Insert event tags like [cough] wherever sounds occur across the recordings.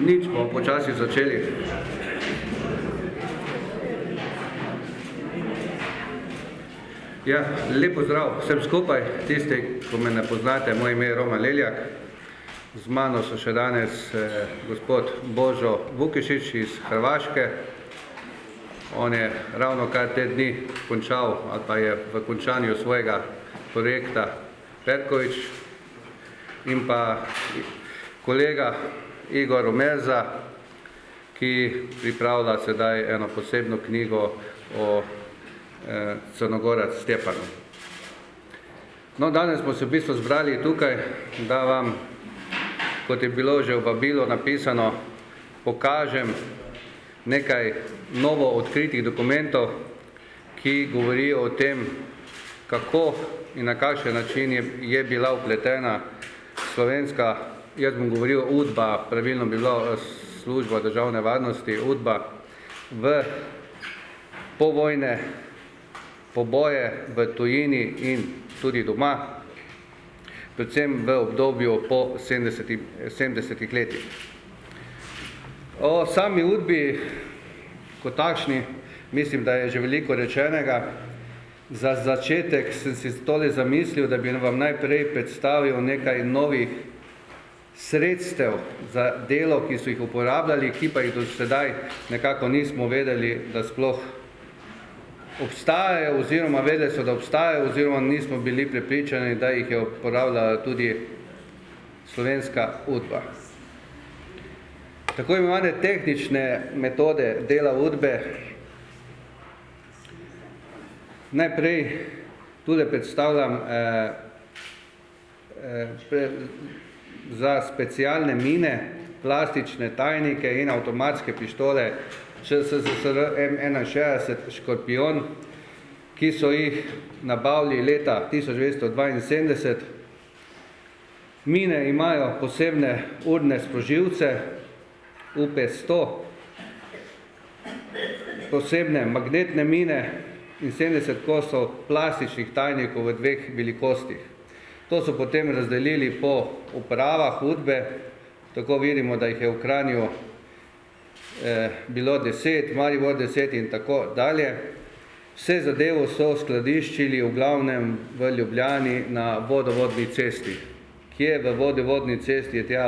Nič, bomo počasi začeli. Ja, lep pozdrav vsem skupaj, tisti, ko me ne poznate, moj ime je Roman Leljak. Z mano so še danes eh, gospod Božo Vukišič iz Hrvaške. On je ravno kar te dni končal, ali pa je v končanju svojega projekta Perkovič in pa kolega Igor Omeza, ki pripravlja sedaj eno posebno knjigo o eh, Crnogorac Stjepanu. No, danes smo se v bistvu zbrali tukaj, da vam, kot je bilo že v vabilu napisano, pokažem nekaj novo odkritih dokumentov, ki govorijo o tem, kako in na kakšen način je, je bila upletena slovenska, jaz bom govoril UDBA, pravilno bi bilo služba državne varnosti, UDBA, v povojne poboje v tujini in tudi doma, predvsem v obdobju po 70, 70 letih. O sami udbi kot takšni, mislim, da je že veliko rečenega. Za začetek sem si tole zamislil, da bi vam najprej predstavil nekaj novih sredstev za delo, ki so jih uporabljali, ki pa jih do sedaj nekako nismo vedeli, da sploh obstajajo oziroma vedeli so, da obstajajo oziroma nismo bili prepričani, da jih je uporabljala tudi slovenska udba. Tako imenovane tehnične metode dela udbe najprej tudi predstavljam eh, eh, pre, za specialne mine, plastične tajnike in avtomatske pištole ČSSR M61 Škorpion, ki so jih nabavili leta 1972. Mine imajo posebne urne sproživce UP100, posebne magnetne mine in 70 kosov plastičnih tajnikov v dveh velikostih. To so potem razdelili po upravah udbe, tako vidimo, da jih je v Kranju eh, bilo deset, Maribor deset in tako dalje. Vse zadevo so skladiščili v glavnem v Ljubljani na vodovodni cesti. Kje v vodovodni cesti je tja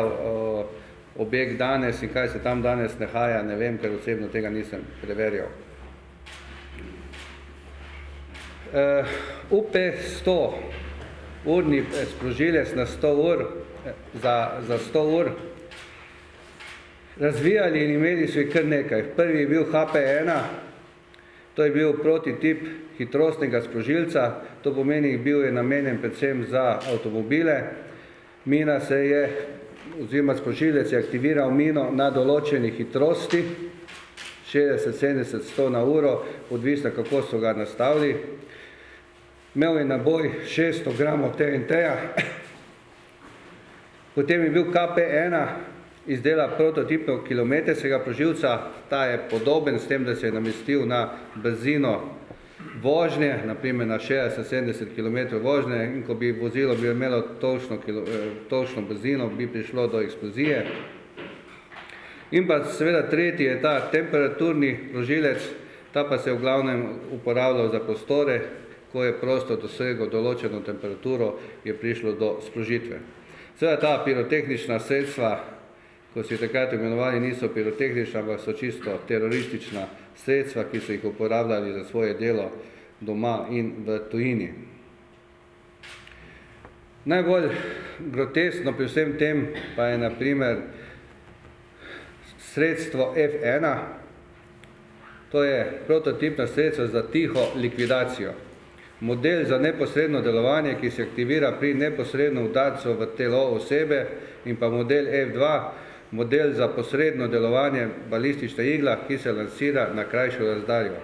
objekt danes in kaj se tam danes nahaja, ne vem, ker osebno tega nisem preverjal. Uh, UP100, urni sprožilec na 100 ur, za, za 100 ur, razvijali in imeli so jih kar nekaj. Prvi je bil HP1, to je bil prototip hitrostnega sprožilca, to pomeni, bil je namenjen predvsem za avtomobile. Mina se je, oziroma sprožilec je aktiviral mino na določeni hitrosti, 60, 70, 100 na uro, odvisno kako so ga nastavili. Imel je naboj 600 gramov TNT-ja, potem je bil KP1, izdela prototipno kilometrskega proživca, ta je podoben s tem, da se je namestil na brzino vožnje, naprimer na 60-70 km vožnje. In ko bi vozilo bi imelo točno, eh, točno brzino, bi prišlo do eksplozije. In pa seveda tretji je ta temperaturni prožilec, ta pa se v glavnem uporabljal za prostore, ko je prostor dosegel določeno temperaturo, je prišlo do sprožitve. Seveda ta pirotehnična sredstva ko so jih takrat imenovali, niso pirotehnična, ampak so čisto teroristična sredstva, ki so jih uporabljali za svoje delo doma in v tujini. Najbolj grotesno pri vsem tem pa je naprimer sredstvo F1, to je prototipna sredstva za tiho likvidacijo. Model za neposredno delovanje, ki se aktivira pri neposredno udarcu v telo osebe in pa model F2, model za posredno delovanje balistične igla, ki se lansira na krajšo razdaljo.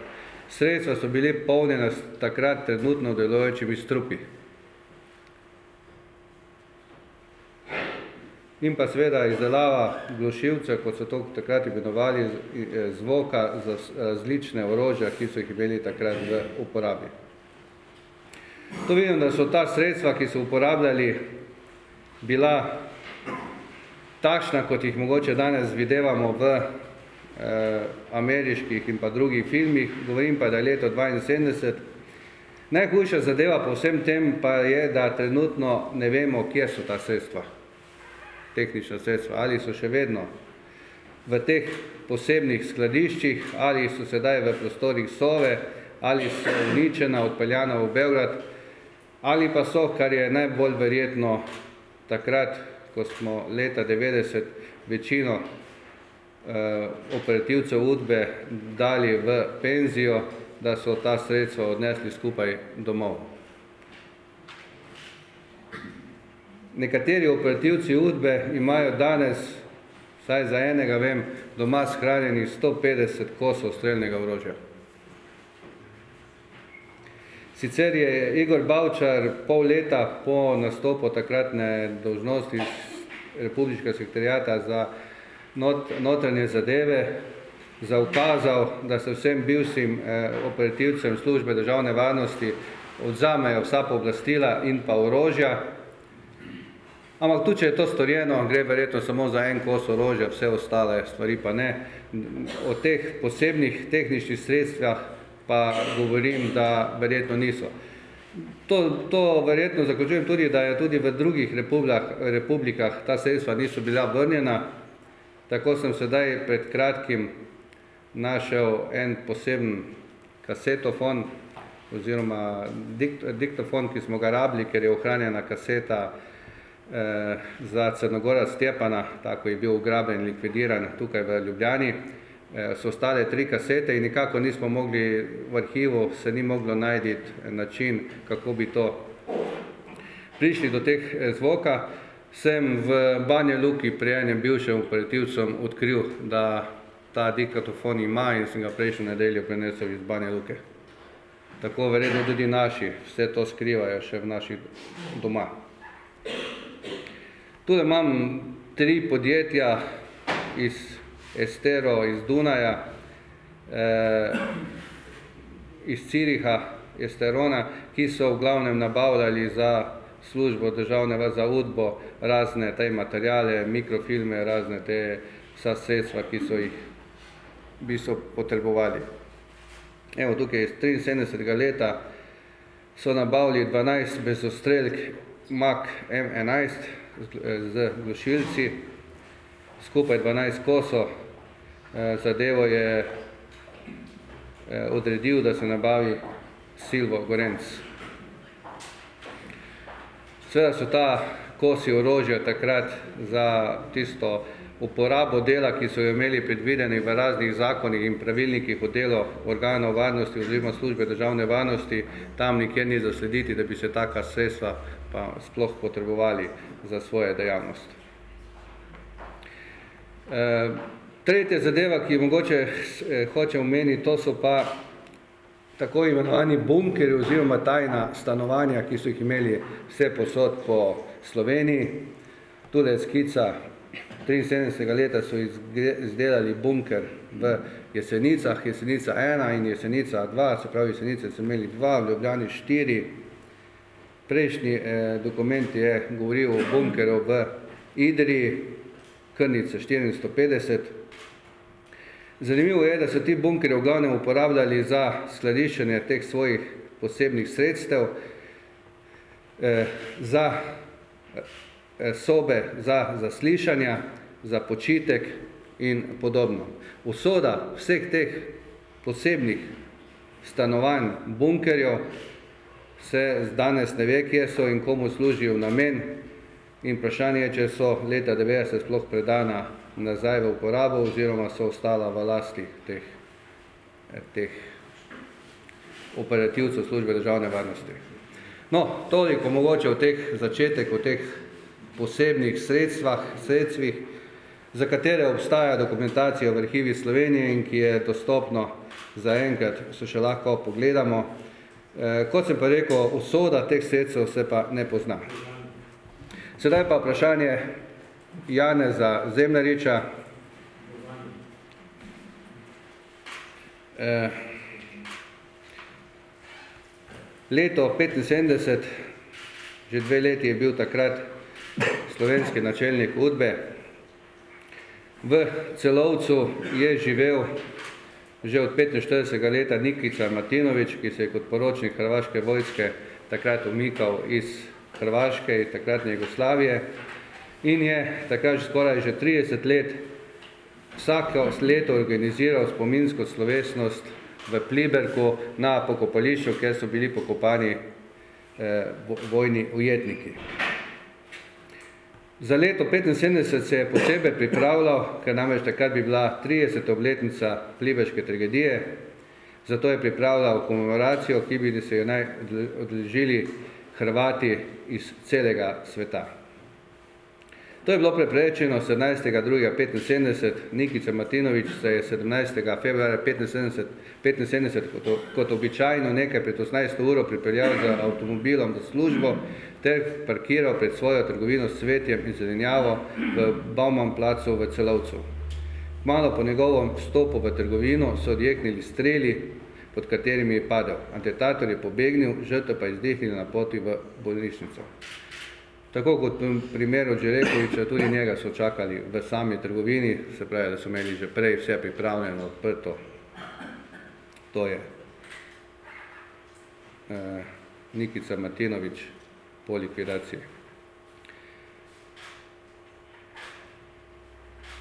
Sredstva so bili polnjena s takrat trenutno delujočimi strupi. In pa seveda izdelava glušilcev, kot so to takrat imenovali, zvoka za različne orožja, ki so jih imeli takrat v uporabi. To vidim, da so ta sredstva, ki so uporabljali, bila takšna, kot jih mogoče danes videvamo v eh, ameriških in pa drugih filmih, govorim pa, da je leto 72. Najhujša zadeva po vsem tem pa je, da trenutno ne vemo, kje so ta sredstva, tehnična sredstva, ali so še vedno v teh posebnih skladiščih, ali so sedaj v prostorih Sove, ali so uničena, odpeljana v Belgrad, ali pa so, kar je najbolj verjetno takrat, ko smo leta 90 večino eh, operativcev UDBE dali v penzijo, da so ta sredstva odnesli skupaj domov. Nekateri operativci UDBE imajo danes, vsaj za enega vem, doma shranjenih 150 kosov streljnega orožja. Sicer je Igor Bavčar pol leta po nastopu takratne dožnosti Republička sekretarijata za not, notranje zadeve zaukazal, da se vsem bivšim eh, operativcem službe državne varnosti odzamejo vsa pooblastila in pa orožja. Ampak tudi, če je to storjeno, gre verjetno samo za en kos orožja, vse ostale stvari pa ne. O teh posebnih tehničnih sredstvah pa govorim, da verjetno niso. To, to verjetno zaključujem tudi, da je tudi v drugih republikah, republikah ta sredstva niso bila vrnjena. Tako sem sedaj pred kratkim našel en poseben kasetofon oziroma dikt, diktofon, ki smo ga rabili, ker je ohranjena kaseta eh, za Crnogora Stjepana, tako je bil ugraben in likvidiran tukaj v Ljubljani. Eh, so ostale tri kasete in nikako nismo mogli v arhivu, se ni moglo najti način, kako bi to prišli do teh eh, zvoka. Sem v Banje Luki pri enem bivšem operativcem odkril, da ta diktofon ima in sem ga prejšnjo nedeljo prenesel iz Banje Luke. Tako verjetno tudi naši vse to skrivajo še v naših doma. Tudi imam tri podjetja iz Estero iz Dunaja, eh, iz Ciriha, Esterona, ki so v glavnem nabavljali za službo državnega za udbo razne te materijale, mikrofilme, razne te vsa sredstva, ki so jih bi so potrebovali. Evo, tukaj iz 73. leta so nabavili 12 bezostrelk MAK M11 z glušilci, skupaj 12 kosov, Eh, zadevo je eh, odredil, da se nabavi Silvo Gorenc. Sveda so ta kosi orožja takrat za tisto uporabo dela, ki so jo imeli predvideni v raznih zakonih in pravilnikih o delo organov varnosti oziroma službe državne varnosti, tam nikjer ni zaslediti, da bi se taka sredstva pa sploh potrebovali za svoje dejavnost. E, Tretja zadeva, ki mogoče eh, hoče omeniti, to so pa tako imenovani bunkeri oziroma tajna stanovanja, ki so jih imeli vse posod po Sloveniji. Tudi skica 73. leta so izdelali bunker v Jesenicah, Jesenica 1 in Jesenica 2, se pravi Jesenice so imeli 2, v Ljubljani 4. Prejšnji eh, dokument je govoril o bunkeru v Idri, Krnice 450, Zanimivo je, da so ti bunkeri v glavnem uporabljali za skladiščenje teh svojih posebnih sredstev, eh, za eh, sobe, za zaslišanja, za počitek in podobno. Usoda vseh teh posebnih stanovanj bunkerjev se danes ne ve, kje so in komu služijo namen in vprašanje je, če so leta 90 sploh predana nazaj v uporabo oziroma so ostala v lasti teh, eh, teh operativcev službe državne varnosti. No, toliko mogoče o teh začetek, o teh posebnih sredstvah, sredstvih, za katere obstaja dokumentacija v arhivi Slovenije in ki je dostopno za enkrat, se še lahko pogledamo. E, kot sem pa rekel, usoda teh sredstev se pa ne pozna. Sedaj pa vprašanje, Janeza Zemljariča. Eh, leto 75, že dve leti je bil takrat slovenski načelnik udbe, V Celovcu je živel že od 45. leta Nikica Martinovič, ki se je kot poročnik Hrvaške vojske takrat umikal iz Hrvaške in takratne Jugoslavije in je takrat že skoraj že 30 let vsako leto organiziral spominsko slovesnost v Pliberku na pokopališču, kjer so bili pokopani eh, vojni ujetniki. Za leto 1975 se je posebej pripravljal, ker namreč takrat bi bila 30. obletnica Plibeške tragedije, zato je pripravljal komemoracijo, ki bi se jo naj odležili Hrvati iz celega sveta. To je bilo preprečeno 17.2.75, Nikica Martinovič se je 17. februarja 75, 75 kot, kot običajno nekaj pred 18. uro pripeljal z avtomobilom za službo ter parkiral pred svojo trgovino s cvetjem in zelenjavo v Bauman placu v Celovcu. Malo po njegovom vstopu v trgovino so odjeknili streli, pod katerimi je padel. Antetator je pobegnil, žrtev pa izdihnili na poti v bolnišnico. Tako kot v primeru Đerekoviča, tudi njega so čakali v sami trgovini, se pravi, da so imeli že prej vse pripravljeno, odprto. To je eh, Nikica Martinovič po likvidaciji.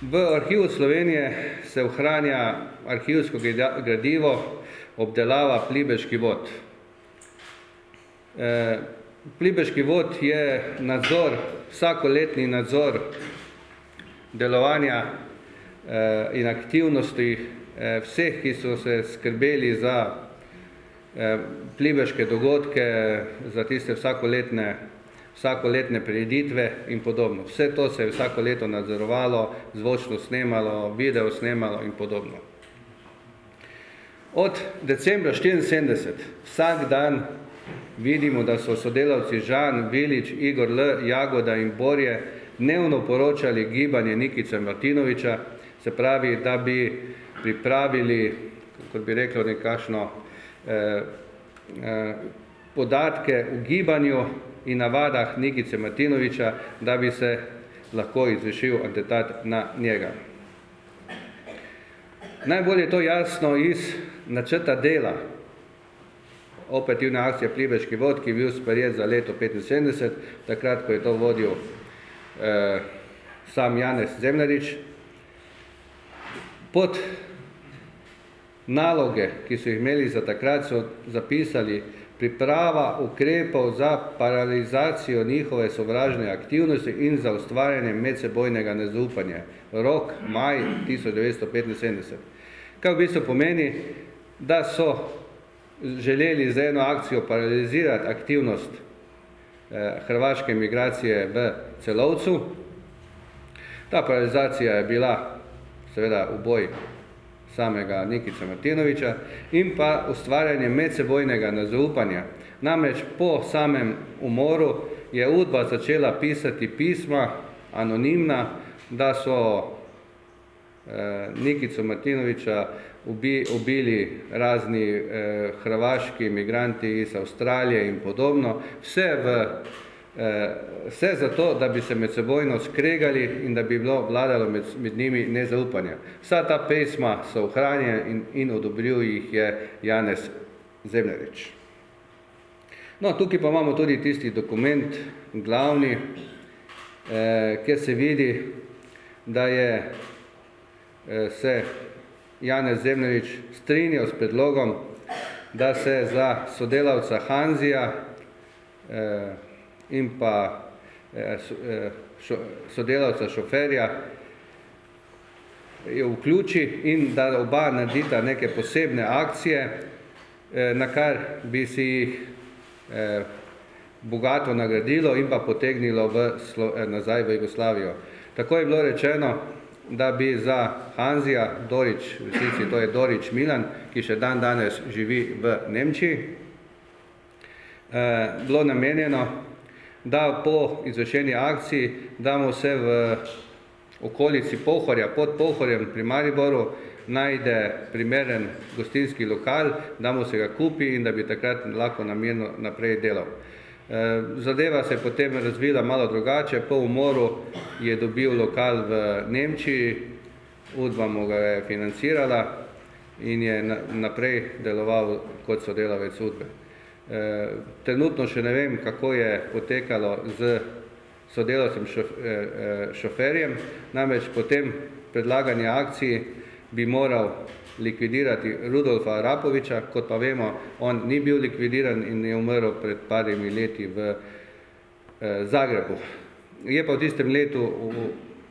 V arhivu Slovenije se ohranja arhivsko gradivo obdelava plibeški vod. Eh, Plibeški vod je nadzor, vsakoletni nadzor delovanja eh, in aktivnosti eh, vseh, ki so se skrbeli za eh, plibeške dogodke, za tiste vsakoletne, vsakoletne prireditve in podobno. Vse to se je vsako leto nadzorovalo, zvočno snemalo, video snemalo in podobno. Od decembra 1974 vsak dan vidimo, da so sodelavci Žan, Vilič, Igor L, Jagoda in Borje dnevno poročali gibanje Nikice Martinoviča, se pravi, da bi pripravili, kot bi reklo, nekašno eh, eh, podatke v gibanju in navadah Nikice Martinoviča, da bi se lahko izvršil atentat na njega. Najbolj je to jasno iz načrta dela operativne akcije Plibeški vod, ki je bil sprejet za leto 75, takrat, ko je to vodil eh, sam Janez Zemljarič. Pod naloge, ki so jih imeli za takrat, so zapisali priprava ukrepov za paralizacijo njihove sovražne aktivnosti in za ustvarjanje medsebojnega nezaupanja. Rok maj 1975. Kaj v bistvu pomeni, da so želeli za eno akcijo paralizirati aktivnost eh, hrvaške migracije v celovcu. Ta paralizacija je bila seveda v boj samega Nikica Martinoviča in pa ustvarjanje medsebojnega nezaupanja. Namreč po samem umoru je Udba začela pisati pisma, anonimna, da so eh, Nikico Martinoviča ubi, ubili razni eh, hrvaški imigranti iz Avstralije in podobno, vse, v, vse zato, da bi se med sebojno skregali in da bi bilo vladalo med, med njimi nezaupanje. Vsa ta pesma so ohranjene in, in odobril jih je Janez Zemljarič. No, tukaj pa imamo tudi tisti dokument, glavni, eh, kjer se vidi, da je eh, se Janez Zemljevič strinjal s predlogom, da se za sodelavca Hanzija eh, in pa eh, eh sodelavca šoferja je vključi in da oba naredita neke posebne akcije, eh, na kar bi si jih bogato nagradilo in pa potegnilo v, nazaj v Jugoslavijo. Tako je bilo rečeno, da bi za Hanzija Dorič, v resnici to je Dorič Milan, ki še dan danes živi v Nemčiji, eh, bilo namenjeno, da po izvršeni akciji damo se v okolici Pohorja, pod Pohorjem pri Mariboru, najde primeren gostinski lokal, damo se ga kupi in da bi takrat lahko namirno naprej delal. Eh, zadeva se je potem razvila malo drugače, po umoru je dobil lokal v Nemčiji, Udba mu ga je financirala in je naprej deloval kot sodelavec Udbe. Trenutno še ne vem, kako je potekalo z sodelavcem šoferjem, namreč po tem predlagani akciji bi moral likvidirati Rudolfa Arapoviča, kot pa vemo, on ni bil likvidiran in je umrl pred parimi leti v Zagrebu. Je pa v tistem letu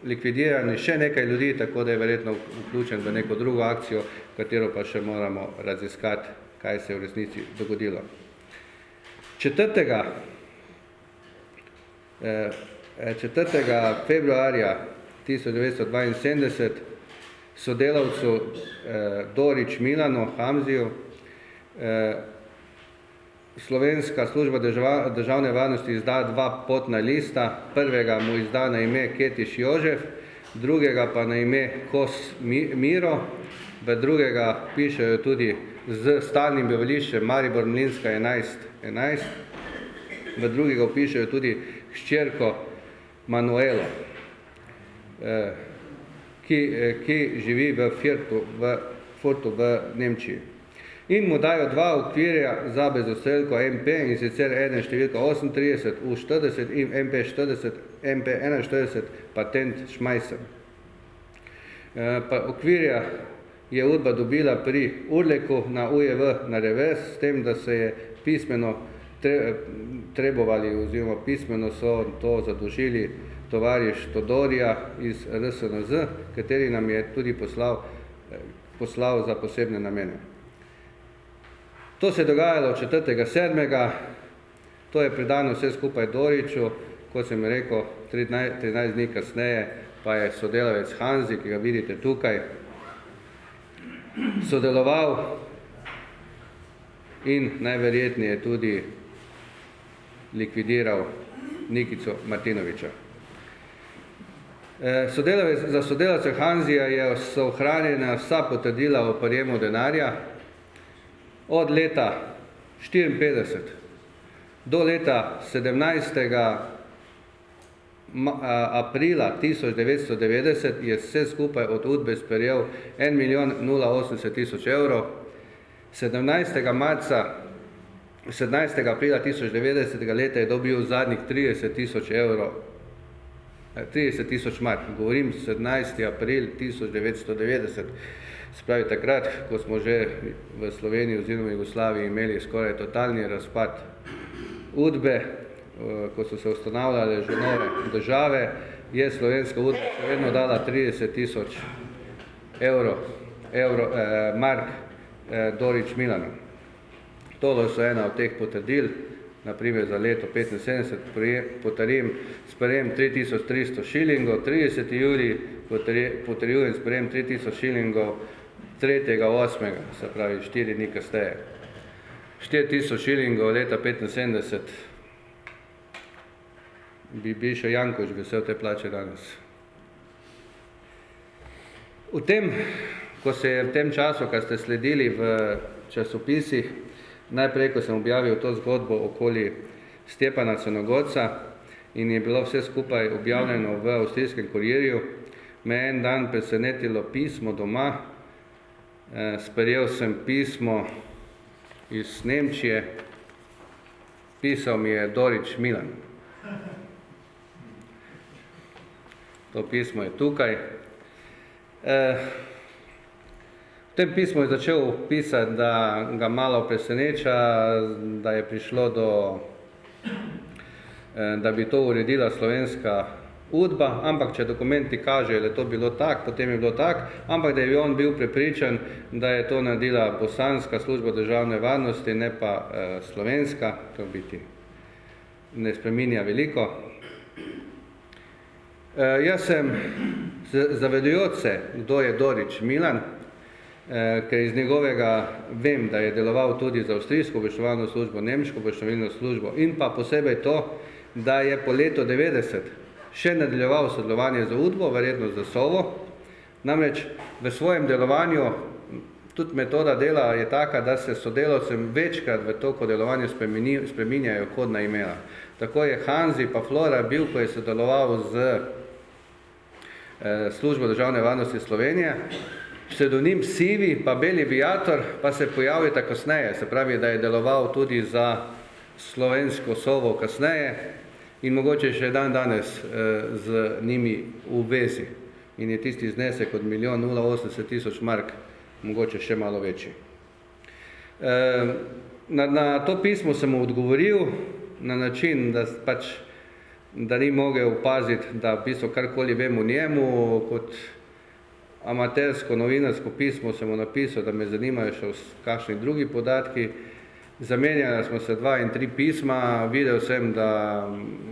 likvidirani še nekaj ljudi, tako da je verjetno vključen v neko drugo akcijo, katero pa še moramo raziskati, kaj se je v resnici dogodilo. Četrtega, četrtega februarja tisoč devetsto dvainsedemdeset sodelavcu Dorič Milanu Hamziju Slovenska služba državne varnosti izda dva potna lista, prvega mu izda na ime Ketiš Jožef, drugega pa na ime Kos Miro, v drugega pišejo tudi s stalnim bivališčem Maribor Mlinska enajst enajst, v drugega vpišejo tudi hčerko Manuelo, ki, ki živi v Firtu, v Furtu v Nemčiji. In mu dajo dva okvirja za brzostrelko MP, in sicer eden številka osemintrideset U štirideset in MP štirideset MP enainštirideset patent Šmajser. Pa okvirja je Udba dobila pri Urleku na UJV na revers, s tem, da se je pismeno trebovali oziroma pismeno so to zadolžili tovariš Todorja iz RSNZ, kateri nam je tudi poslal, poslal za posebne namene. To se je dogajalo četrtega sedmega, to je predano vse skupaj Doriču, kot sem rekel, trinajst dni kasneje pa je sodelavec Hanzi, ki ga vidite tukaj, sodeloval in najverjetneje tudi likvidiral Nikico Martinoviča. Sodelavec, za sodelavca Hanzija je, so ohranjena vsa potrdila o prejemu denarja, od leta štiriinpetdeset do leta sedemnajstega aprila tisoč devetsto devetdeset je vse skupaj od Udbe sprejel en milijon nula osemdeset tisoč evrov, sedemnajstega marca, sedemnajstega aprila tisoč devetdesetega leta je dobil zadnjih trideset tisoč evrov, trideset tisoč mark, govorim sedemnajsti april tisoč devetsto devetdeset. Se pravi, takrat, ko smo že v Sloveniji oziroma Jugoslaviji imeli skoraj totalni razpad Udbe, ko so se ustanavljale že nove države, je slovenska Udba še vedno dala trideset tisoč evrov, mark Dorič Milanu. Tole so ena od teh potrdil, na primer za leto petinsedemdeset potrjujem sprejem tri tisoč tristo šilingov, trideseti julij potrjujem sprejem tri tisoč šilingov tretjega osmega, se pravi štiri dni. Štiri tisoč šilingov leta petinsedemdeset bi Bišo Jankovič vesel te plače danes. V tem, ko se je v tem času, kar ste sledili v časopisih, najprej, ko sem objavil to zgodbo okoli Stjepana Crnogorca in je bilo vse skupaj objavljeno v Avstrijskem kurirju, me en dan presenetilo pismo doma, sprejel sem pismo iz Nemčije, pisal mi je Dorič Milan. To pismo je tukaj. V tem pismu je začel pisati, da ga malo preseneča, da je prišlo do, da bi to uredila slovenska Udba, ampak če dokumenti kažejo, da je to bilo tako, potem je bilo tako, ampak da je on bil prepričan, da je to naredila bosanska služba državne varnosti, ne pa slovenska, to biti ne spreminja veliko. Jaz sem zavedajoč se, kdo je Dorič Milan, ker iz njegovega vem, da je deloval tudi za avstrijsko obveščevalno službo, nemško obveščevalno službo in pa posebej to, da je po letu devetdeset še nadaljeval sodelovanje z Udbo, verjetno z Sovo, namreč v svojem delovanju, tudi metoda dela je taka, da se sodelavcem večkrat v toku delovanja spreminjajo kodna imena. Tako je Hanzi pa Flora bil, ko je sodeloval z službo državne varnosti Slovenije. Pseudonim Sivi pa Beli Viator pa se pojavita kasneje, se pravi, da je deloval tudi za slovensko sovo kasneje in mogoče še dan danes z njimi v vezi. In je tisti znesek od milijon 080 tisoč mark mogoče še malo večji. Na, na to pismo sem mu odgovoril na način, da pač da ni mogel opaziti, da v bistvu karkoli vem o njemu, kot amatersko novinarsko pismo sem mu napisal, da me zanimajo še kakšni drugi podatki. Zamenjala smo se dva in tri pisma, videl sem, da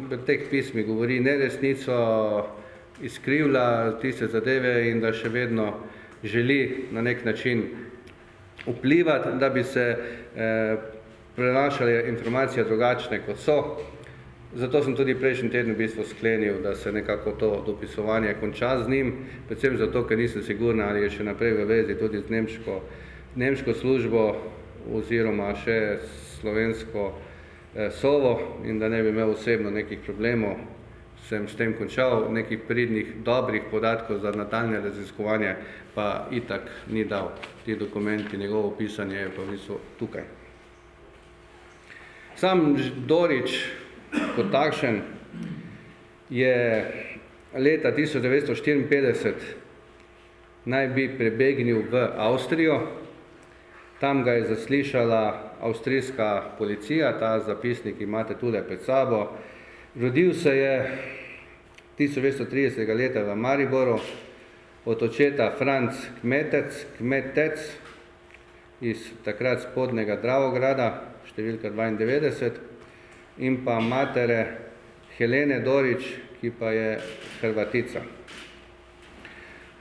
v teh pismih govori neresnico, izkrivlja tiste zadeve in da še vedno želi na nek način vplivati, da bi se prenašale informacije drugačne, kot so. Zato sem tudi prejšnji teden v bistvu sklenil, da se nekako to dopisovanje konča z njim, predvsem zato, ker nisem sigurna, ali je še naprej v vezi tudi z nemško, nemško službo oziroma še slovensko Sovo in da ne bi imel osebno nekih problemov, sem s tem končal, nekih pridnih, dobrih podatkov za nadaljnje raziskovanje pa itak ni dal. Ti dokumenti, njegovo pisanje je pa v bistvu tukaj. Sam Dorič kot takšen je leta tisoč devetsto štiriinpetdeset naj bi prebegnil v Avstrijo, tam ga je zaslišala avstrijska policija, ta zapisnik imate tule pred sabo. Rodil se je tisoč devetsto tridesetega leta v Mariboru od očeta Franc Kmetec, Kmetec iz takrat spodnjega Dravograda, številka dvaindevetdeset, in pa matere Helene Dorič, ki pa je Hrvatica.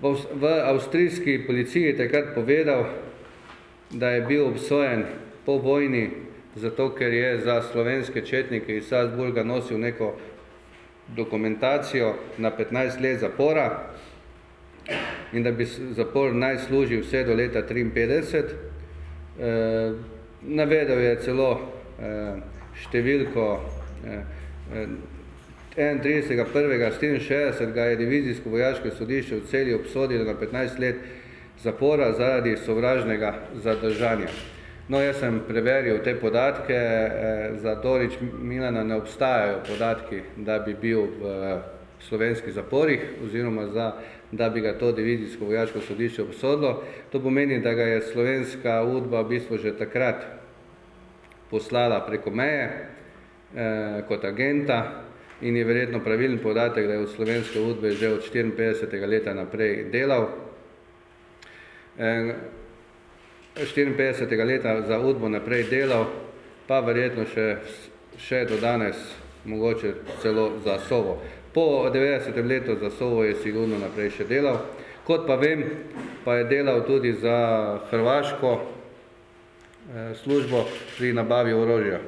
V avstrijski policiji takrat povedal, da je bil obsojen po vojni, zato ker je za slovenske četnike iz Salzburga nosil neko dokumentacijo na petnajst let zapora in da bi zapor naj služil vse do leta triinpetdeset. Navedel je celo številko enaintridesetega prvega štiriinšestdeset ga je divizijsko vojaško sodišče v Celju obsodilo na petnajst let zapora zaradi sovražnega zadržanja. No, jaz sem preveril te podatke, za Dorič Milana ne obstajajo podatki, da bi bil v slovenskih zaporih oziroma za, da bi ga to divizijsko vojaško sodišče obsodilo. To pomeni, da ga je slovenska Udba v bistvu že takrat poslala preko meje kot agenta in je verjetno pravilen podatek, da je od slovenske Udbe že od štiriinpetdesetega leta naprej delal. štiriinpetdesetega leta za Udbo naprej delal, pa verjetno še, še do danes mogoče celo za Sovo. Po devetdesetem letu za Sovo je sigurno naprej še delal. Kot pa vem, pa je delal tudi za hrvaško službo pri nabavi orožja.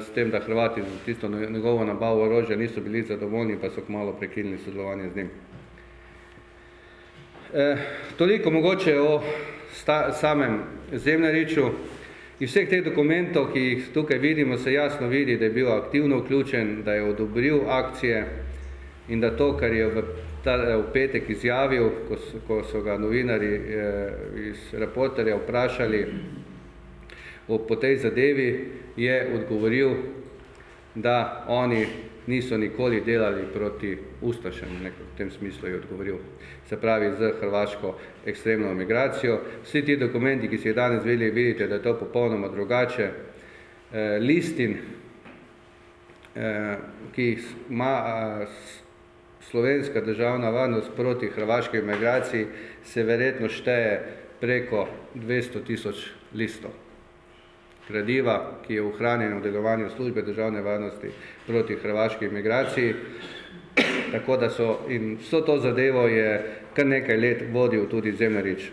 S tem, da Hrvati s tisto njegovo nabavo orožja niso bili zadovoljni, pa so kmalu prekinili sodelovanje z njim. Toliko mogoče o samem Zemljariču. Iz vseh teh dokumentov, ki jih tukaj vidimo, se jasno vidi, da je bil aktivno vključen, da je odobril akcije in da to, kar je v v petek izjavil, ko ko so ga novinarji iz Reporterja vprašali o po tej zadevi, je odgovoril, da oni niso nikoli delali proti ustašem, v tem smislu je odgovoril. Se pravi, s hrvaško ekstremno migracijo. Vsi ti dokumenti, ki si jih danes videli, vidite, da je to popolnoma drugače. Listin, ki jih ima Slovenska državna varnost proti hrvaški migraciji, se verjetno šteje preko dvesto tisoč listov gradiva, ki je ohranjeno v delovanju Službe državne varnosti proti hrvaški migraciji. Tako da so in vso to zadevo je kar nekaj let vodil tudi Zemljarič.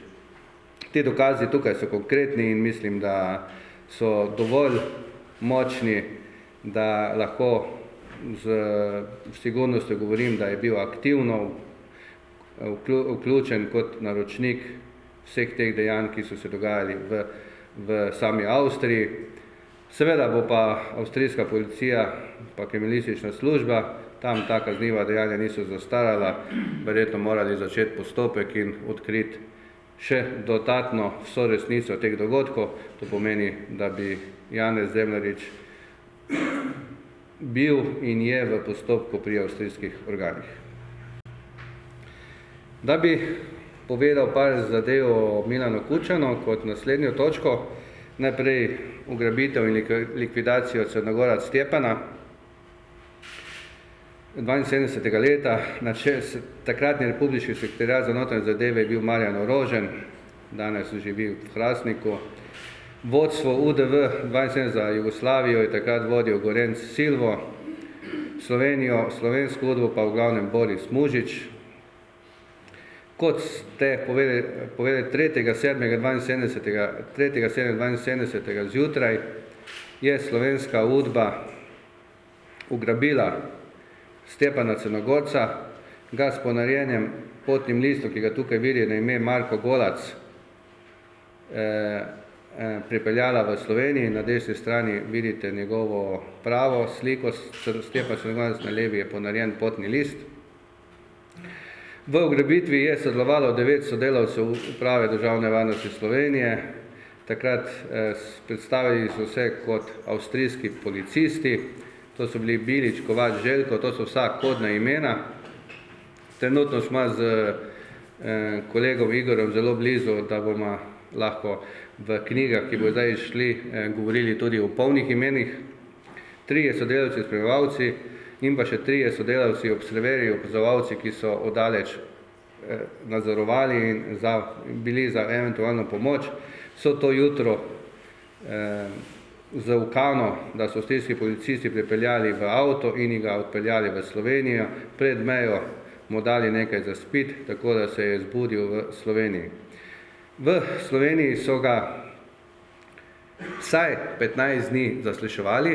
Ti dokazi tukaj so konkretni in mislim, da so dovolj močni, da lahko s sigurnostjo govorim, da je bil aktivno vključen kot naročnik vseh teh dejanj, ki so se dogajali v v sami Avstriji. Seveda bo pa avstrijska policija pa kriminalistična služba tam ta kazniva dejanja niso zastarala, verjetno morali začeti postopek in odkriti še dodatno vso resnico teh dogodkov. To pomeni, da bi Janez Zemljarič bil in je v postopku pri avstrijskih organih. Da bi povedal par zadev o Milanu Kučanu kot naslednjo točko, najprej ugrabitev in likvidacijo Crnogora Stjepana, 72. leta, takratni republiški sekretariat za notranje zadeve je bil Marjan Orožen, danes živi v Hrastniku. Vodstvo UDV 72 za Jugoslavijo je takrat vodil Gorenc Silvo, Slovenijo, slovensko udbo pa v glavnem Boris Mužič. Kot ste povedali, povedali 3.7.72. 3.7.72. zjutraj je slovenska udba ugrabila Stepana Crnogorca, ga s ponarjenjem potnim listom, ki ga tukaj vidi na ime Marko Golac, eh, pripeljala v Sloveniji. Na desni strani vidite njegovo pravo sliko, Stepan Crnogorc na levi je ponarjen potni list. V ugrabitvi je sodelovalo devet sodelavcev uprave državne varnosti Slovenije. Takrat eh, predstavili so se kot avstrijski policisti, to so bili Bilič, Kovač, Željko, to so vsa kodna imena. Trenutno smo z eh, kolegom Igorem zelo blizu, da bomo lahko v knjigah, ki bo zdaj šli, eh, govorili tudi o polnih imenih. Trije sodelavci spremljevalci in pa še trije sodelavci observerji, opazovalci, ki so odaleč eh, nadzorovali in za, bili za eventualno pomoč, so to jutro z ukano, da so avstrijski policisti pripeljali v avto in ga odpeljali v Slovenijo, pred mejo mu dali nekaj za spit, tako da se je zbudil v Sloveniji. V Sloveniji so ga vsaj 15 dni zasliševali,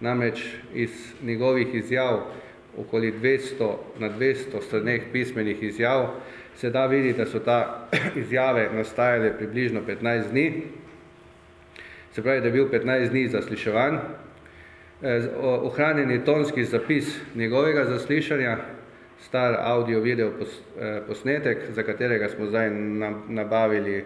namreč iz njegovih izjav okoli 200 na 200 straneh pismenih izjav se da videti, da so ta [clears throat] izjave nastajale približno 15 dni, se pravi, da je bil 15 dni zasliševan. Eh, ohranjen je tonski zapis njegovega zaslišanja, star audio-video eh, posnetek, za katerega smo zdaj nabavili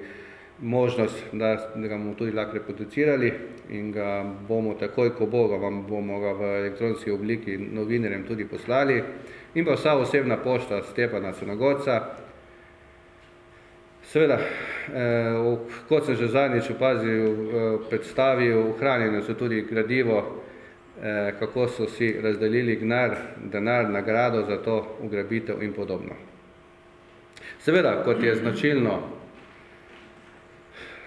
možnost, da ga bomo tudi lahko reproducirali in ga bomo takoj, ko bo, vam bomo ga v elektronski obliki novinarjem tudi poslali. In pa vsa osebna pošta Stepana Crnogorca, Seveda, eh, kot sem že zadnjič opazil, eh, predstavil, ohranjeno so tudi gradivo, kako so si razdelili gnar, denar, nagrado za to ugrabitev in podobno. Seveda, kot je značilno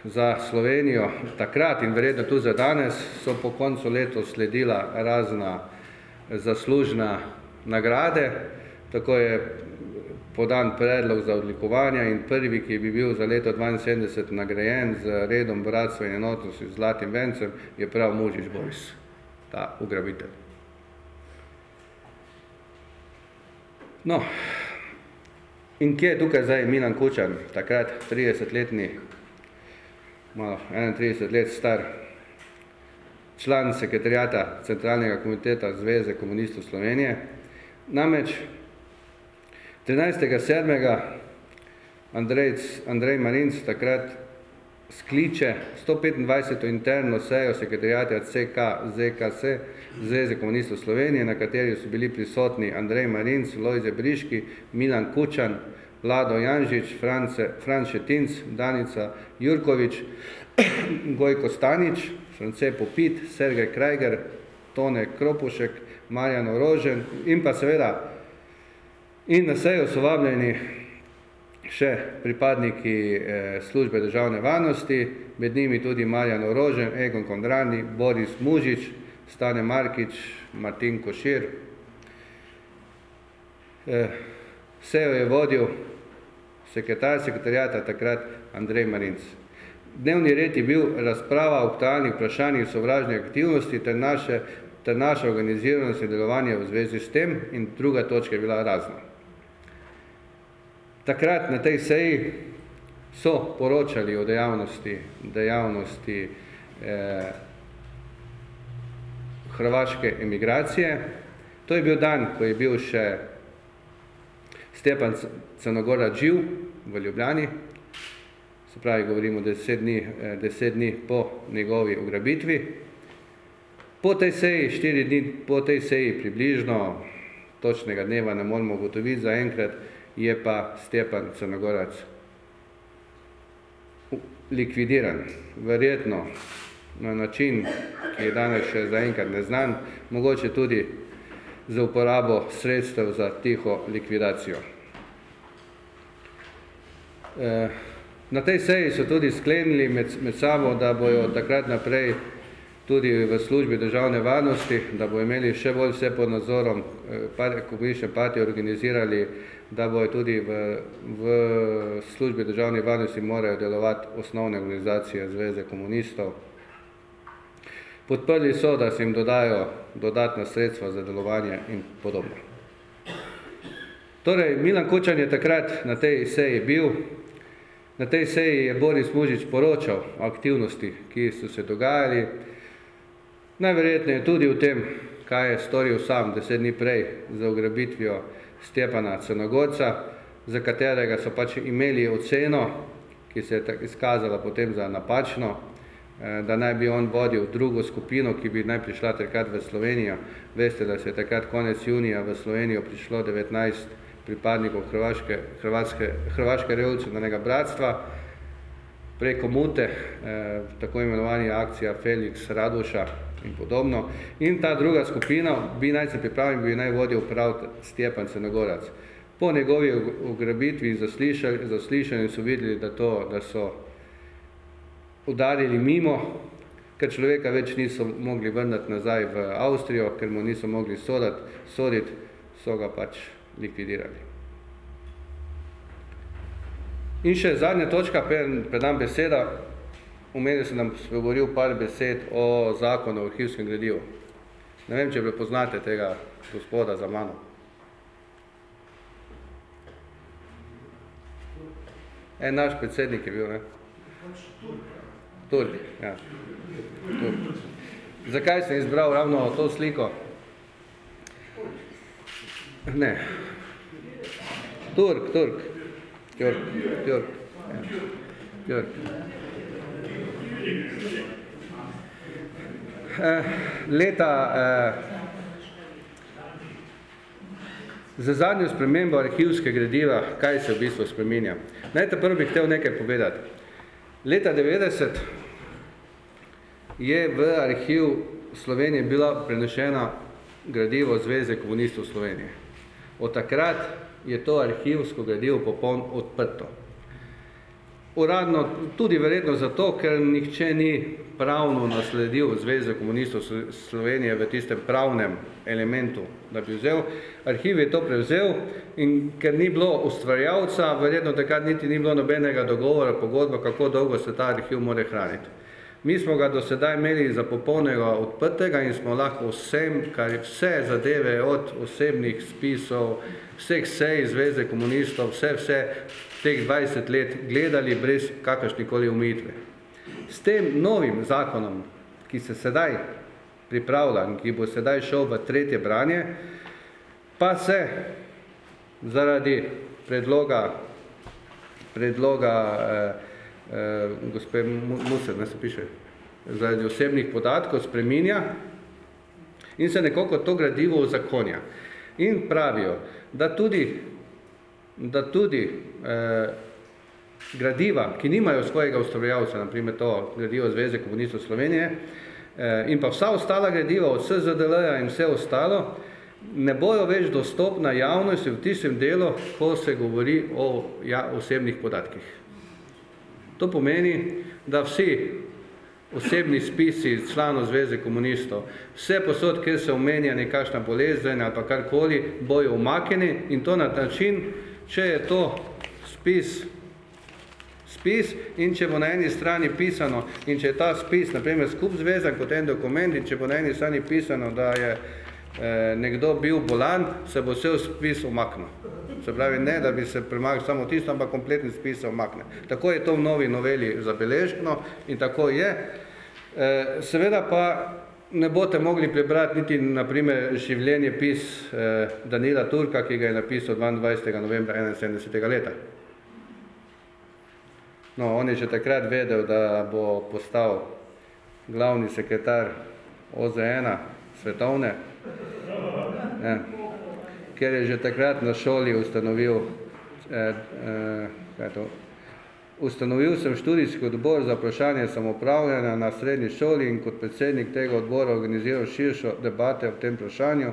za Slovenijo takrat in verjetno tudi za danes, so po koncu leto sledila razna zaslužna nagrade, tako je podan predlog za odlikovanja in prvi, ki bi bil za leto 72 nagrajen z redom bratstva in enotnosti z zlatim vencem, je prav Mužič Boris, ta ugrabitelj. No, in kje je tukaj zdaj Milan Kučan, takrat 30-letni, malo 31 let star, član sekretarijata Centralnega komiteta Zveze komunistov Slovenije, namreč 13.7. Andrej, Andrej Marinc takrat skliče 125. interno sejo sekretarijata CK ZKS Zveze komunistov Slovenije, na kateri so bili prisotni Andrej Marinc, Lojze Briški, Milan Kučan, Vlado Janžič, France, Fran Šetinc, Danica Jurkovič, [coughs] Gojko Stanič, France Popit, Sergej Krajger, Tone Kropušek, Marjan Orožen in pa seveda In na sejo so vabljeni še pripadniki eh, službe državne varnosti, med njimi tudi Marjan Orožen, Egon Kondrani, Boris Mužič, Stane Markič, Martin Košir. Eh, sejo je vodil sekretar sekretarijata takrat Andrej Marinc. Dnevni red je bil razprava o aktualnih vprašanjih sovražne aktivnosti ter naše, ter naše organiziranost in delovanje v zvezi s tem in druga točka je bila razna. Takrat na tej seji so poročali o dejavnosti, dejavnosti eh, hrvaške emigracije, To je bil dan, ko je bil še Stepan Crnogora živ v Ljubljani, se pravi, govorimo deset dni, deset dni po njegovi ugrabitvi. Po tej seji, štiri dni po tej seji, približno točnega dneva ne moramo ugotoviti zaenkrat, je pa Stepan Crnogorac likvidiran. Verjetno na način, ki je danes še zaenkrat neznan, mogoče tudi za uporabo sredstev za tiho likvidacijo. Na tej seji so tudi sklenili med, med sabo, da bojo takrat naprej tudi v službi državne varnosti, da bo imeli še bolj vse pod nadzorom, komunistične partije organizirali, da bojo tudi v, v službi državne varnosti morajo delovati osnovne organizacije Zveze komunistov. Podprli so, da se jim dodajo dodatna sredstva za delovanje in podobno. Torej, Milan Kučan je takrat na tej seji bil, na tej seji je Boris Mužič poročal o aktivnosti, ki so se dogajali, najverjetneje tudi v tem, kaj je storil sam deset dni prej za ugrabitvijo Stepana Crnogorca, za katerega so pač imeli oceno, ki se je izkazala potem za napačno, da naj bi on vodil drugo skupino, ki bi naj prišla takrat v Slovenijo. Veste, da se je takrat konec junija v Slovenijo prišlo devetnajst pripadnikov hrvaške, hrvatske, hrvaške revolucionarnega bratstva preko Mute, tako imenovani akcija Felix Radoša in podobno. In ta druga skupina bi naj se pripravil, bi naj vodil prav Stjepan Crnogorac. Po njegovi ugrabitvi in zaslišanju so videli, da to, da so udarili mimo, ker človeka več niso mogli vrniti nazaj v Avstrijo, ker mu niso mogli soditi, soditi, so ga pač likvidirali. In še zadnja točka, predam besedo, omenil sem, da bom spregovoril par besed o Zakonu o arhivskem gradivu. Ne vem, če prepoznate tega gospoda za mano. En naš predsednik je bil, ne? Turk, ja. Turk. Zakaj sem izbral ravno to sliko? Ne. Turk, Turk. Tjork, Tjork, ja. Tjork. Leta, z zadnjo spremembo arhivskega gradiva, kaj se v bistvu spreminja? Najte prvo bi hotel nekaj povedati. Leta devetdeset je v arhiv Slovenije bila prenešena gradivo Zveze komunistov Slovenije. Od takrat je to arhivsko gradivo popoln odprto. Uradno tudi verjetno zato, ker nihče ni pravno nasledil Zveze komunistov Slovenije v tistem pravnem elementu, da bi vzel. Arhiv je to prevzel in ker ni bilo ustvarjalca, verjetno takrat niti ni bilo nobenega dogovora, pogodba, kako dolgo se ta arhiv more hraniti. Mi smo ga do sedaj imeli za popolnega odprtega in smo lahko vsem, kar je vse zadeve od osebnih spisov, vseh sej Zveze komunistov, vse, vse teh dvajset let gledali brez kakršnekoli omejitve. S tem novim zakonom, ki se sedaj pripravlja in ki bo sedaj šel v tretje branje, pa se zaradi predloga, predloga gospe Muser, ne se piše, zaradi osebnih podatkov spreminja in se nekako to gradivo uzakonja. In pravijo, da tudi, da tudi gradiva, ki nimajo svojega ustvarjalca, na primer to gradivo Zveze komunistov Slovenije, in pa vsa ostala gradiva od SZDL-ja in vse ostalo, ne bojo več dostopna javnosti v tistem delu, ko se govori o osebnih podatkih. To pomeni, da vsi osebni spisi članov Zveze komunistov, vsepovsod, kjer se omenja nekakšna bolezen ali pa karkoli, bojo umaknjeni in to na način, če je to spis, spis in če bo na eni strani pisano in če je ta spis na primer skupaj zvezan kot en dokument in če bo na eni strani pisano, da je nekdo bil bolan, se bo cel spis umaknil. Se pravi, ne, da bi se premaknil samo tisto, ampak kompletni spis se umakne. Tako je to v novi noveli zabeleženo in tako je. Seveda pa ne boste mogli prebrati niti naprimer življenje pis eh, Danila Turka, ki ga je napisal 22. novembra 71. leta. No, on je že takrat vedel, da bo postal glavni sekretar OZN svetovne, ja, ker je že takrat na šoli ustanovil eh, eh, kaj to, Ustanovil sem študijski odbor za vprašanje samopravljanja na srednji šoli in kot predsednik tega odbora organiziral širšo debate o tem vprašanju,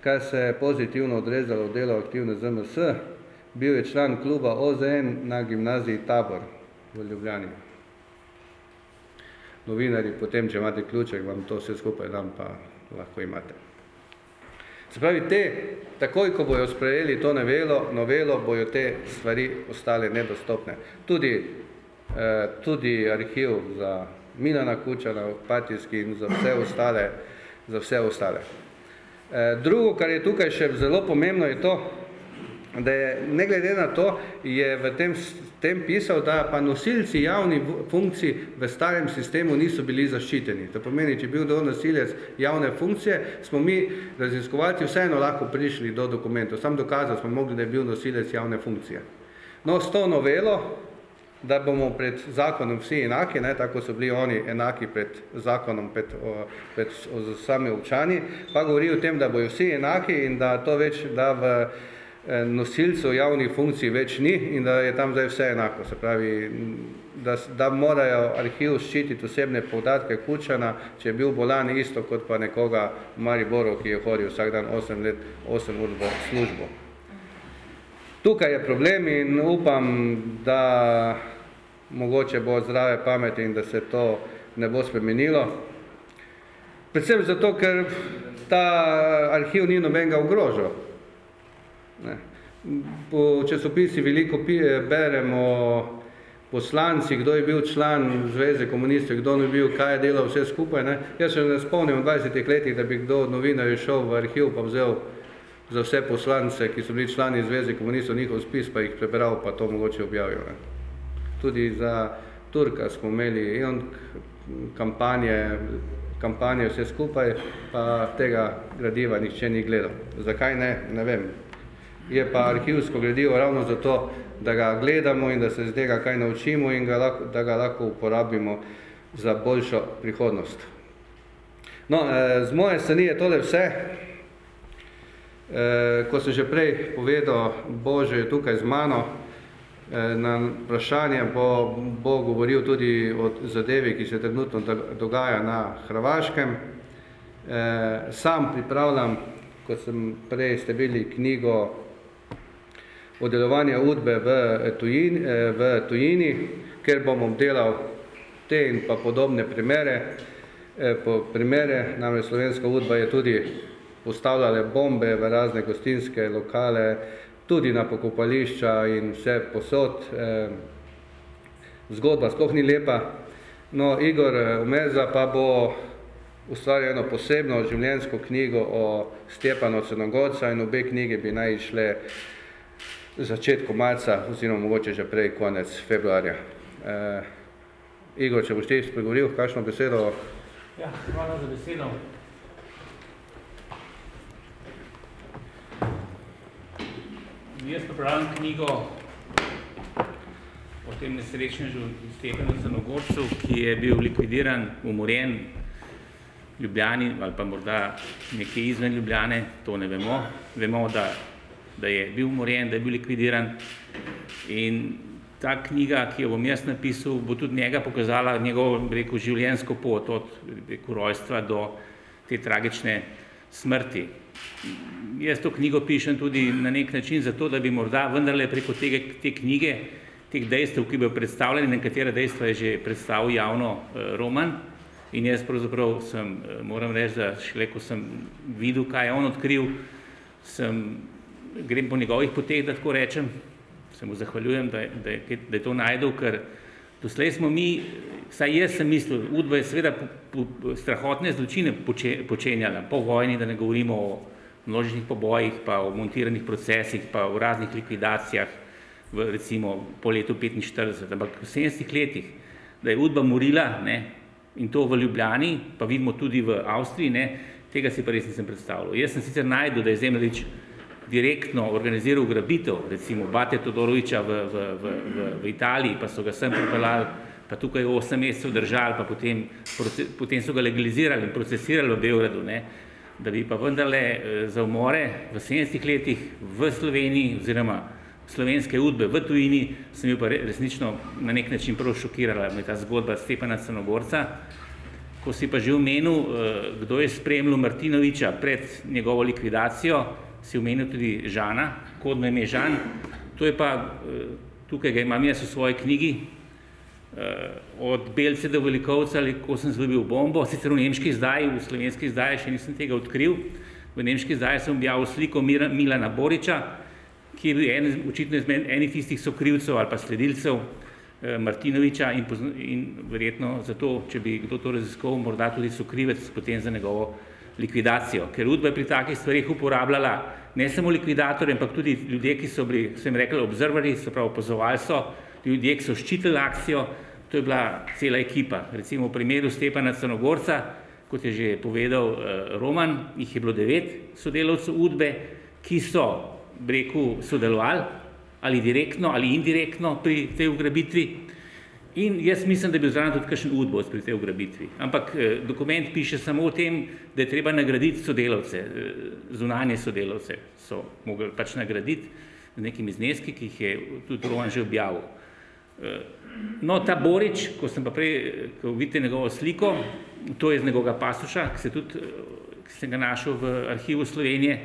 kar se je pozitivno odrezalo v delo aktivne ZMS. Bil je član kluba OZN na gimnaziji Tabor v Ljubljani. Novinari, potem, če imate ključek, vam to vse skupaj dam, pa lahko imate. Se pravi, te, takoj, ko bojo sprejeli to novelo, novelo bojo te stvari ostale nedostopne. Tudi, eh, tudi arhiv za Milana Kučana, Patijski in za vse ostale. Za vse ostale. Eh, drugo, kar je tukaj še zelo pomembno, je to, da je, ne glede na to, je v tem, tem pisal, da pa nosilci javnih funkcij v starem sistemu niso bili zaščiteni. To pomeni, če je bil do nosilec javne funkcije, smo mi raziskovalci vseeno lahko prišli do dokumentov. Sam dokazal smo mogli, da je bil nosilec javne funkcije. No, s to novelo, da bomo pred zakonom vsi enaki, ne, tako so bili oni enaki pred zakonom, pred, o, pred o, sami občani, pa govori o tem, da bojo vsi enaki in da to več, da v nosilcev javnih funkcij več ni in da je tam zdaj vse enako. Se pravi, da, da morajo arhiv ščititi osebne podatke Kučana, če je bil bolan isto kot pa nekoga v Mariboru, ki je hodil vsak dan 8 let, 8 ur v službo. Tukaj je problem in upam, da mogoče bo zdrave pameti in da se to ne bo spremenilo. Predvsem zato, ker ta arhiv ni nobenega ogrožal. Ne. Po časopisi veliko beremo poslanci, kdo je bil član Zveze komunistov, kdo ni bil, kaj je delal vse skupaj. Ne. Jaz se ne spomnim v 20 letih, da bi kdo od novinarjev šel v arhiv pa vzel za vse poslance, ki so bili člani Zveze komunistov, njihov spis, pa jih prebral, pa to mogoče objavil. Ne. Tudi za Turka smo imeli on kampanje, kampanje vse skupaj, pa tega gradiva nihče ni gledal. Zakaj ne, ne vem je pa arhivsko gradivo ravno zato, da ga gledamo in da se z tega kaj naučimo in ga lahko, da ga lahko uporabimo za boljšo prihodnost. No, eh, z moje strani je tole vse. Eh, ko sem že prej povedal, Bože je tukaj z mano, eh, na vprašanje bo, bo govoril tudi o zadevi, ki se trenutno dogaja na Hrvaškem. Sam pripravljam, kot sem prej ste bili knjigo o delovanju udbe v tujini, v tujini, ker bom obdelal te in pa podobne primere. E, po primere, namreč slovenska udba je tudi postavljala bombe v razne gostinske lokale, tudi na pokopališča in vse posod. Zgodba sploh ni lepa. No, Igor Omeza pa bo ustvaril eno posebno življenjsko knjigo o Stepanu Crnogorca in obe knjige bi naj išle začetku marca, oziroma mogoče že prej, konec februarja. E, Igor, če boš ti spregovoril, kakšno besedo? Ja, hvala za besedo. Jaz pripravljam knjigo o tem nesrečnežu Stepanu Zanogorcu, ki je bil likvidiran, umorjen v Ljubljani ali pa morda nekje izven Ljubljane, to ne vemo. Vemo, da da je bil umorjen, da je bil likvidiran. In ta knjiga, ki jo bom jaz napisal, bo tudi njega pokazala njegov rekel, življenjsko pot od rekel, rojstva do te tragične smrti. Jaz to knjigo pišem tudi na nek način zato, da bi morda vendarle preko tega, te knjige, teh dejstev, ki bi predstavljeni, nekatera dejstva je že predstavil javno eh, roman, in jaz pravzaprav sem, eh, moram reči, da šele ko sem videl, kaj je on odkril, sem grem po njegovih poteh, da tako rečem, se mu zahvaljujem, da, da, da je to najdel, ker doslej smo mi, saj jaz sem mislil, Udba je seveda po, po, strahotne zločine poče, počenjala. Po vojni, da ne govorimo o množičnih pobojih, pa o montiranih procesih, pa o raznih likvidacijah, v, recimo po letu 45, ampak v 70 letih, da je Udba morila, ne, in to v Ljubljani, pa vidimo tudi v Avstriji, ne, tega si pa res nisem predstavljal. Jaz sem sicer najdel, da je Zemljarič direktno organiziral ugrabitev, recimo Bate Todoroviča v, v, v, v, v Italiji, pa so ga sem pripeljali, pa tukaj 8 mesecev držali, pa potem, potem so ga legalizirali in procesirali v Beogradu, ne, da bi pa vendarle eh, za umore v 70 letih v Sloveniji oziroma slovenske udbe v tujini, sem bil pa resnično na nek način prav šokirala me ta zgodba Stepana Crnogorca. Ko si pa že omenil, eh, kdo je spremljal Martinoviča pred njegovo likvidacijo, si omenil tudi Žana, kodno ime Žan. To je pa, eh, tukaj ga imam jaz v svoji knjigi, eh, od Belce do Velikovca, ko sem zlobil bombo, sicer v nemški izdaji, v slovenski izdaji še nisem tega odkril, v nemški izdaji sem objavil sliko Milana Boriča, ki je bil en, očitno izmed enih tistih sokrivcev ali pa sledilcev eh, Martinoviča in, in verjetno zato, če bi kdo to raziskoval, morda tudi sokrivec potem za njegovo likvidacijo. Ker Udba je pri takih stvarih uporabljala ne samo likvidatorje, ampak tudi ljudje, ki so bili, so jim rekli, observeri, se pravi opozovali so, ljudje, ki so ščitili akcijo, to je bila cela ekipa. Recimo v primeru Stepana Crnogorca, kot je že povedal eh, Roman, jih je bilo devet sodelavcev Udbe, ki so rekel, sodelovali ali direktno ali indirektno pri tej ugrabitvi. In jaz mislim, da je bil zraven tudi kakšen udbos pri tej ugrabitvi. Ampak eh, dokument piše samo o tem, da je treba nagraditi sodelavce, eh, zunanje sodelavce so mogli pač nagraditi z nekimi zneski, ki jih je tudi Roman že objavil. Eh, no, ta Borič, ko sem pa prej, ko vidite njegovo sliko, to je iz njegovega pasuša, ki se tudi, ki sem ga našel v arhivu Slovenije,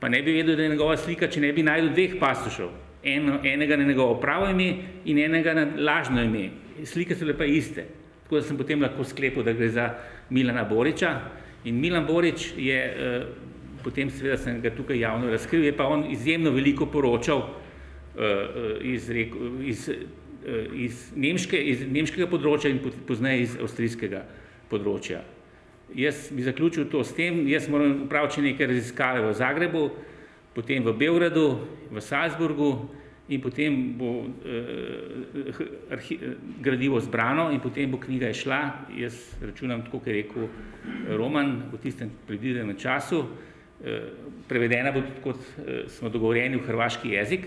pa ne bi vedel, da je njegova slika, če ne bi najdel dveh pasošev, Eno, enega na njegovo pravo ime in enega na lažno ime. Slike so lepa iste. Tako da sem potem lahko sklepal, da gre za Milana Boriča. In Milan Borič je, eh, potem seveda sem ga tukaj javno razkril, je pa on izjemno veliko poročal eh, iz, iz, eh, iz, nemške, iz nemškega področja in pozneje iz avstrijskega področja. Jaz bi zaključil to s tem, jaz moram upraviti nekaj raziskave v Zagrebu, potem v Beogradu, v Salzburgu in potem bo eh, arhi, gradivo zbrano in potem bo knjiga šla, jaz računam tako, kot je rekel Roman v tistem predvidenem času, eh, prevedena bo tudi, kot eh, smo dogovorjeni, v hrvaški jezik,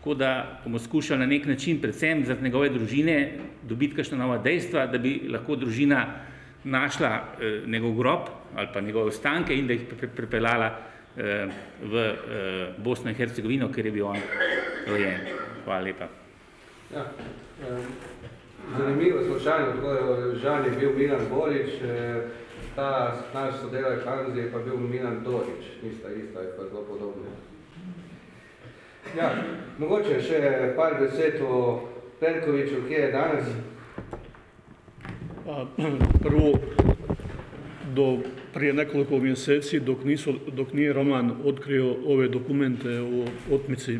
tako da bomo skušali na nek način, predvsem za njegove družine, dobiti kakšna nova dejstva, da bi lahko družina našla eh, njegov grob ali pa njegove ostanke in da jih pripeljala eh, v eh, Bosno in Hercegovino, ker je bil on rojen. Hvala lepa. Ja, eh, zanimivo slučajno, tako je Žan je bil Milan Borič, eh, ta naš sodelavec Hanzi je pa bil Milan Dorič, nista ista, je pa zelo podobno. Ja, mogoče še par besed o Perkoviču, kje je danes. [clears throat] Prvo, do prije nekoliko mjeseci dok, nisu, dok nije Roman otkrio ove dokumente o otmici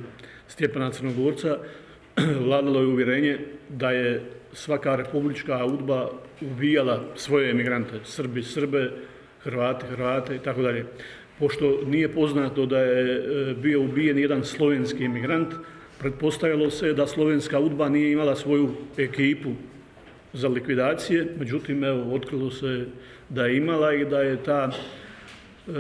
Stjepana Crnogorca, [clears throat] vladalo je uvjerenje da je svaka republička udba ubijala svoje emigrante, Srbi, Srbe, Hrvati, Hrvate i tako dalje. Pošto nije poznato da je e, bio ubijen jedan slovenski emigrant, pretpostavilo se da slovenska udba nije imala svoju ekipu za likvidacije, međutim, evo, otkrilo se da je imala i da je ta e,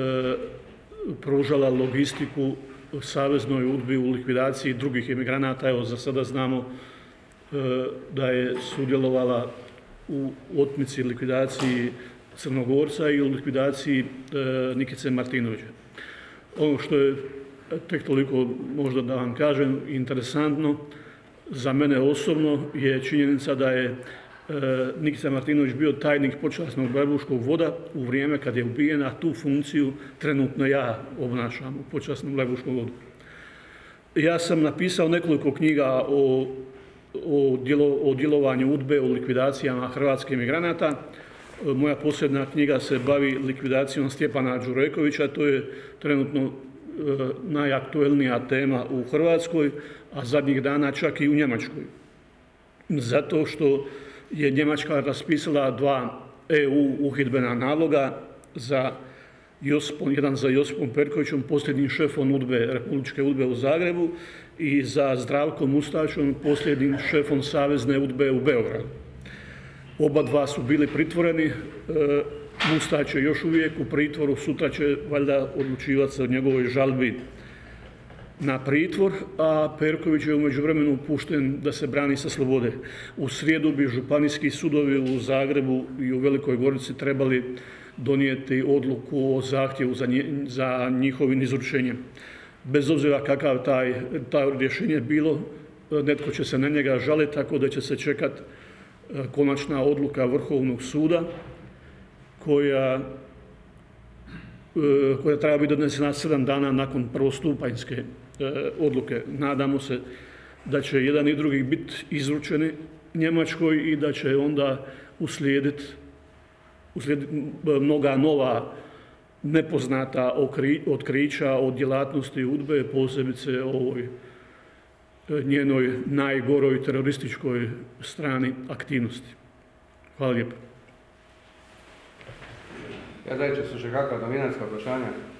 pružala logistiku saveznoj udbi u likvidaciji drugih emigranata. Evo, za sada znamo e, da je sudjelovala u otmici likvidaciji Crnogorca i u likvidaciji e, Nikice Martinovića. Ono što je tek toliko možda da vam kažem interesantno za mene osobno je činjenica da je E, Nikita Martinović bio tajnik počasnog Blebuškog voda u vrijeme kad je ubijen, a tu funkciju trenutno ja obnašam u počasnom Blebuškom vodu. Ja sam napisao nekoliko knjiga o, o, o djelovanju UDBE, o likvidacijama hrvatskih migranata. E, moja posljedna knjiga se bavi likvidacijom Stjepana Đurekovića, to je trenutno e, najaktuelnija tema u Hrvatskoj, a zadnjih dana čak i u Njemačkoj. Zato što je Njemačka raspisala dva EU uhidbena naloga za Josipom, jedan za Josipom Perkovićom, posljednjim šefom udbe, Republičke udbe u Zagrebu i za Zdravkom Mustačom, posljednjim šefom Savezne udbe u Beogradu. Oba dva su bili pritvoreni, Mustać je još uvijek u pritvoru, sutra će valjda odlučivati se o njegovoj žalbi na pritvor, a Perković je u međuvremenu pušten da se brani sa slobode. U srijedu bi županijski sudovi u Zagrebu i u Velikoj Gorici trebali donijeti odluku o zahtjevu za, njihovim izručenjem. Bez obzira kakav taj, taj rješenje bilo, netko će se na njega žaliti, tako da će se čekati e, konačna odluka Vrhovnog suda koja, e, koja treba biti donesena sedam dana nakon prvostupanjske odluke. Nadamo se da će jedan i drugi biti izručeni Njemačkoj i da će onda uslijediti uslijed mnoga nova nepoznata otkrića o djelatnosti UDBE, posebice ovoj njenoj najgoroj terorističkoj strani aktivnosti. Hvala lijepo. Ja, zdaj, če še kakva novinarska vprašanja.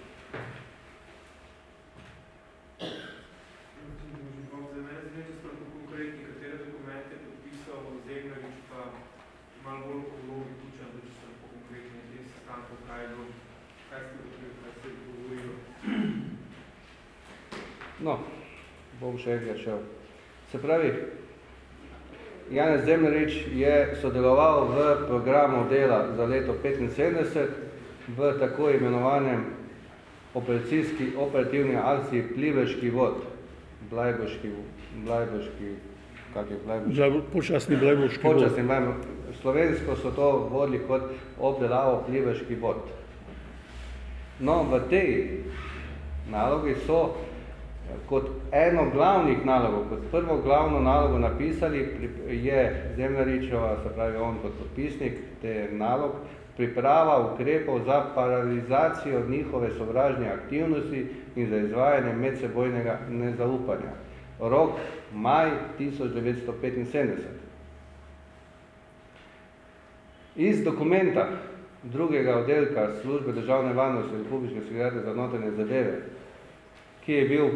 No, bom še enkrat šel. Se pravi, Janez Zemljarič je sodeloval v programu dela za leto 75 v tako imenovanem operacijski, operativni akciji Pliveški vod, Blajboški, Blajboški, kak je Blajboški? Počasni Blajboški vod. Počasni Blajboški. Slovensko so to vodili kot obdelavo Pliveški vod. No, v tej nalogi so kot eno glavnih nalogov, kot prvo glavno nalogo napisali, je Zemljaričeva, se pravi on kot podpisnik te nalog, priprava ukrepov za paralizacijo njihove sovražne aktivnosti in za izvajanje medsebojnega nezaupanja. Rok maj 1975. Iz dokumenta drugega oddelka službe državne varnosti Republike sekretarja za notranje zadeve ki je bil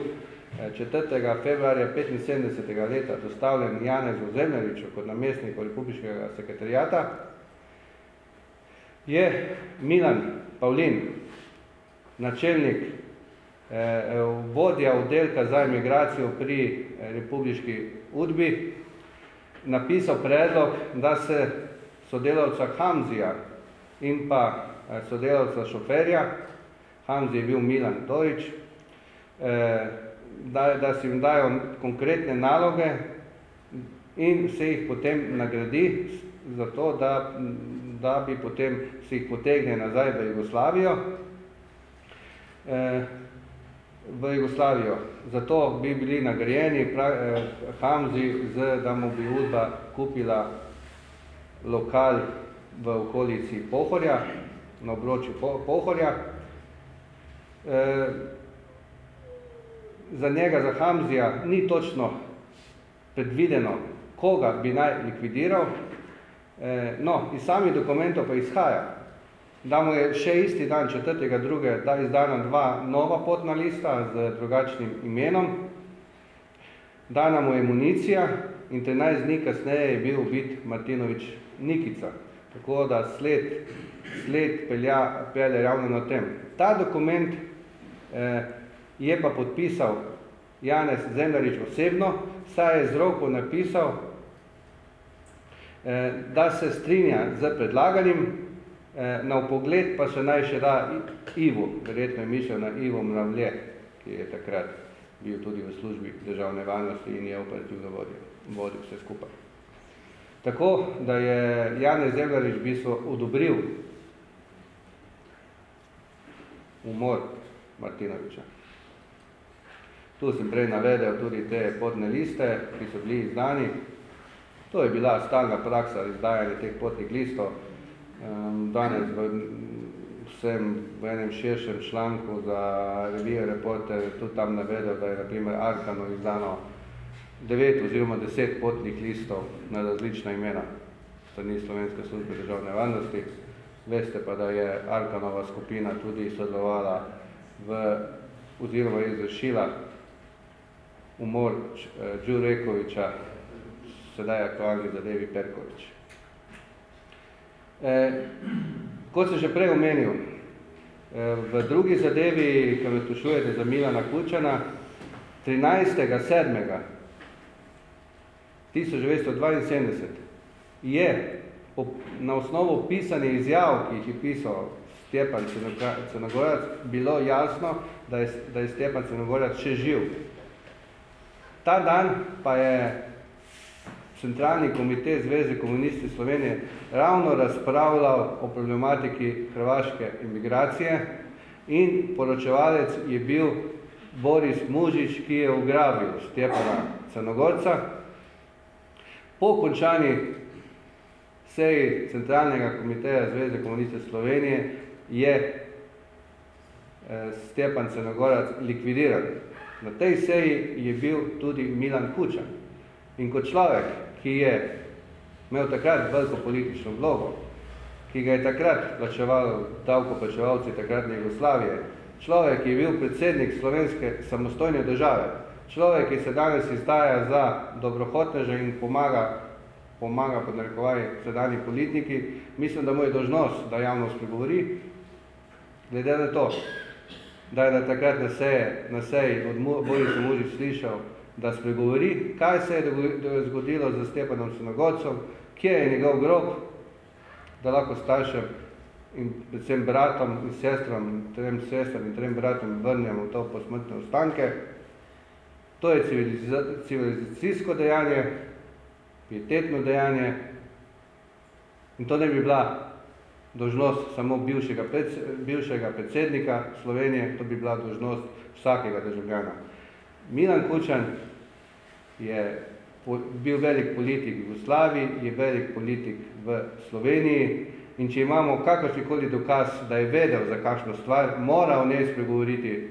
4. Eh, februarja 75. leta dostavljen Janezu Zemljariču kot namestniku Republičkega sekretarijata, je Milan Pavlin, načelnik eh, vodja oddelka za imigracijo pri eh, Republiški udbi, napisal predlog, da se sodelavca Hamzija in pa eh, sodelavca šoferja, Hamzi je bil Milan Dorič, Eh, da, da si jim dajo konkretne naloge in se jih potem nagradi za to, da, da bi potem se jih potegne nazaj v Jugoslavijo. Eh, v Jugoslavijo. Zato bi bili nagrajeni eh, Hamzi, z, da mu bi Udba kupila lokal v okolici Pohorja, na obročju Pohorja. za njega, za Hamzija, ni točno predvideno, koga bi naj likvidiral. E, no, iz samih dokumentov pa izhaja, da mu je še isti dan, četrtega druge, da izdana dva nova potna lista z drugačnim imenom, dana mu je municija in 13 dni kasneje je bil ubit Martinovič Nikica. Tako da sled, sled pelja, pelja ravno na tem. Ta dokument eh, je pa podpisal Janez Zemljarič osebno, saj je z roko napisal, eh, da se strinja z predlaganim, eh, na upogled pa se naj še da Ivo, verjetno je mišel na Ivo Mravlje, ki je takrat bil tudi v službi državne varnosti in je operativno vodil, vodil vse skupaj. Tako, da je Janez Zemljarič v bistvu odobril umor Martinoviča. Tu sem prej navedel tudi te potne liste, ki so bili izdani. To je bila stalna praksa izdajanja teh potnih listov. Danes v vsem v enem širšem članku za revijo Reporter tudi tam navedel, da je na primer Arkano izdano devet oziroma deset potnih listov na različna imena strani Slovenske službe državne varnosti. Veste pa, da je Arkanova skupina tudi sodelovala v oziroma izvršila umor Đurekoviča, sedaj aktualni zadevi Perkovič. Eh, kot sem že prej omenil, eh, v drugi zadevi, ki me tušujete za Milana Kučana, 13.7. 1972 je na osnovu pisanih izjav, ki jih je pisal Stjepan Crnogorac, bilo jasno, da je, da je Stjepan Crnogorac še živ. Ta dan pa je Centralni komitej Zveze komunisti Slovenije ravno razpravljal o problematiki hrvaške imigracije in poročevalec je bil Boris Mužič, ki je ugrabil Stjepana Crnogorca. Po končani seji Centralnega komiteja Zveze komuniste Slovenije je eh, Stjepan Crnogorac likvidiran. Na tej seji je bil tudi Milan Kučan. In kot človek, ki je imel takrat veliko politično vlogo, ki ga je takrat plačeval davkoplačevalci takratne Jugoslavije, človek, ki je bil predsednik slovenske samostojne države, človek, ki se danes izdaja za dobrohotneže in pomaga, pomaga pod narekovaj sedanji politiki, mislim, da mu je dožnost, da javno spregovori, glede na to, da je na takrat na, seje, na seji od Borisa Mužič slišal, da spregovori, kaj se je zgodilo z Stepanom Sinogodcom, kje je njegov grob, da lahko staršem in predvsem bratom in sestram, trem sestram in trem bratom vrnemo to posmrtne ostanke. To je civilizacijsko dejanje, pietetno dejanje in to ne bi bila dožnost samo bivšega, bivšega predsednika Slovenije, to bi bila dožnost vsakega državljana. Milan Kučan je bil velik politik v Jugoslaviji, je velik politik v Sloveniji in če imamo kakršnikoli dokaz, da je vedel za kakšno stvar, mora o njej spregovoriti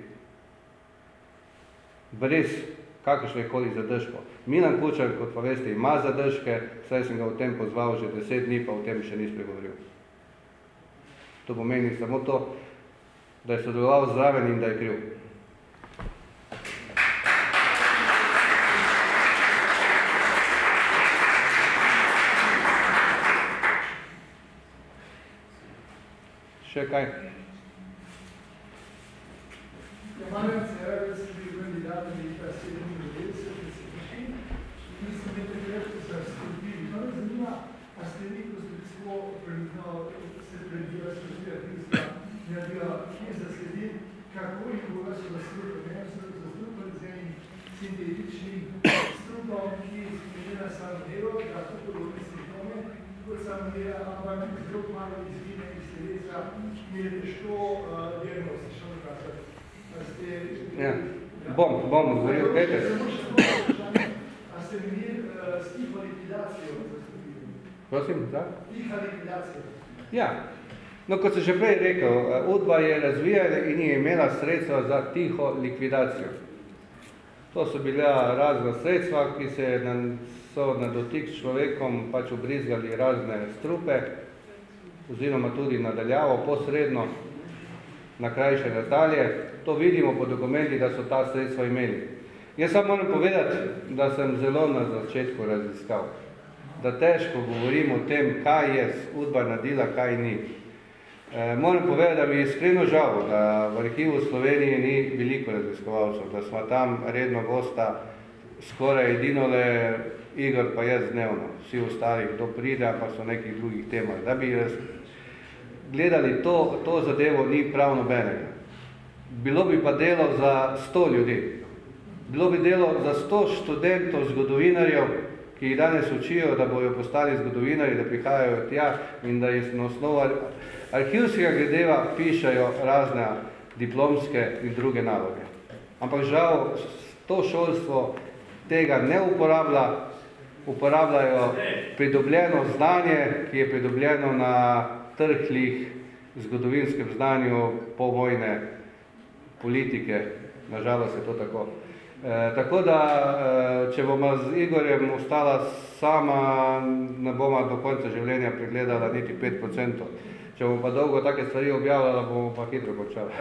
brez kakršnekoli zadržko. Milan Kučan, kot pa veste, ima zadržke, saj sem ga v tem pozval že deset dni, pa v tem še ni spregovoril. To pomeni samo to, da je sodeloval zraven in da je kriv. Še kaj? Ja, Marjan se je, da sem bil kandidat leta 97, da se prišli, in sem nekaj krepko se razstopili. No, me zanima, a ste vi, ko ste celo predno se predila študija Hrista, naredila, kje zasledi, kako in koga so zastrupili. Ne, so zastrupili z enim sintetičnim strupom, ki spremenila samo delo, da so podobne simptome, kot samo dela, ampak zelo malo izvine iz telesa, mi je težko uh, diagnostično dokazati. Ja. Bom, bom odgovoril, Peter. A ste mi uh, s tiho likvidacijo? Prosim, da? Tiha likvidacija. Ja. No, kot sem že prej rekel, UDBA je razvijala in je imela sredstva za tiho likvidacijo. To so bila razna sredstva, ki se na, so na dotik s človekom pač obrizgali razne strupe, oziroma tudi nadaljavo, posredno, na krajše natalje. To vidimo po dokumenti, da so ta sredstva imeli. Jaz samo moram povedati, da sem zelo na začetku raziskal, da težko govorim o tem, kaj je udba nadila, kaj ni. E, moram povedati, da mi je iskreno žal, da v arhivu Slovenije ni veliko raziskovalcev, da smo tam redno gosta skoraj edinole Igor pa jaz dnevno, vsi ostali, kdo pride, pa so nekih drugih temah. Da bi gledali to, to zadevo, ni prav nobenega. Bilo bi pa delo za sto ljudi. Bilo bi delo za sto študentov, zgodovinarjev, ki jih danes učijo, da bojo postali zgodovinarji, da prihajajo tja in da na osnovu arhivskega gledeva pišajo razne diplomske in druge naloge. Ampak žal to šolstvo tega ne uporablja, uporabljajo pridobljeno znanje, ki je pridobljeno na trhlih zgodovinskem znanju povojne politike, nažalost je to tako. E, tako da, e, če bomo z Igorjem ostala sama, ne bomo do konca življenja pregledala niti 5%. Če bomo pa dolgo take stvari objavljala, bomo pa hitro končali.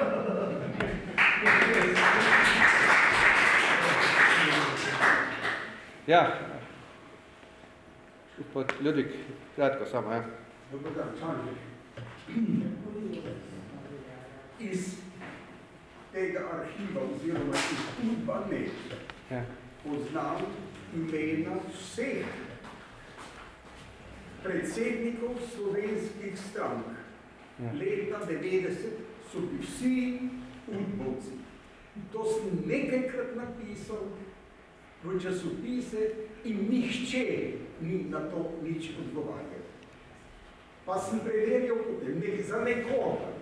Ja, gospod Ljudvik, kratko samo, ja. Dobar dan, Čanji. Iz tega arhiva oziroma iz Urbanet Ja. poznam imena vseh predsednikov slovenskih strank. Ja. Leta 90 so bili vsi udbovci. To sem nekajkrat napisal v časopise in nihče ni na to nič odgovarjal. Pa sem preverjal nek, za nekoga,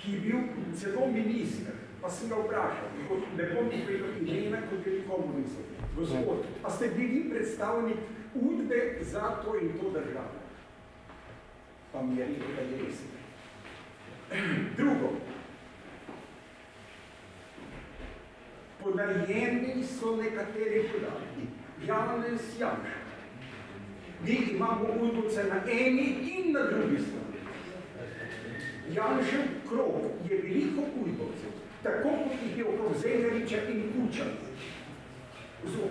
ki je bil celo minister, pa sem ga vprašal, kot ne bom povedal imena, kot je nikomu nisem. Gospod, a ste bili predstavnik udbe za to in to državo? Pa mi je rekel, da je res. [clears throat] Drugo, Podarjeni so nekateri podatki. Janez Janša. Mi imamo udbovce na eni in na drugi strani. Janšev krog je veliko udbovcev, tako kot jih je okrog Zemljariča in Kuča.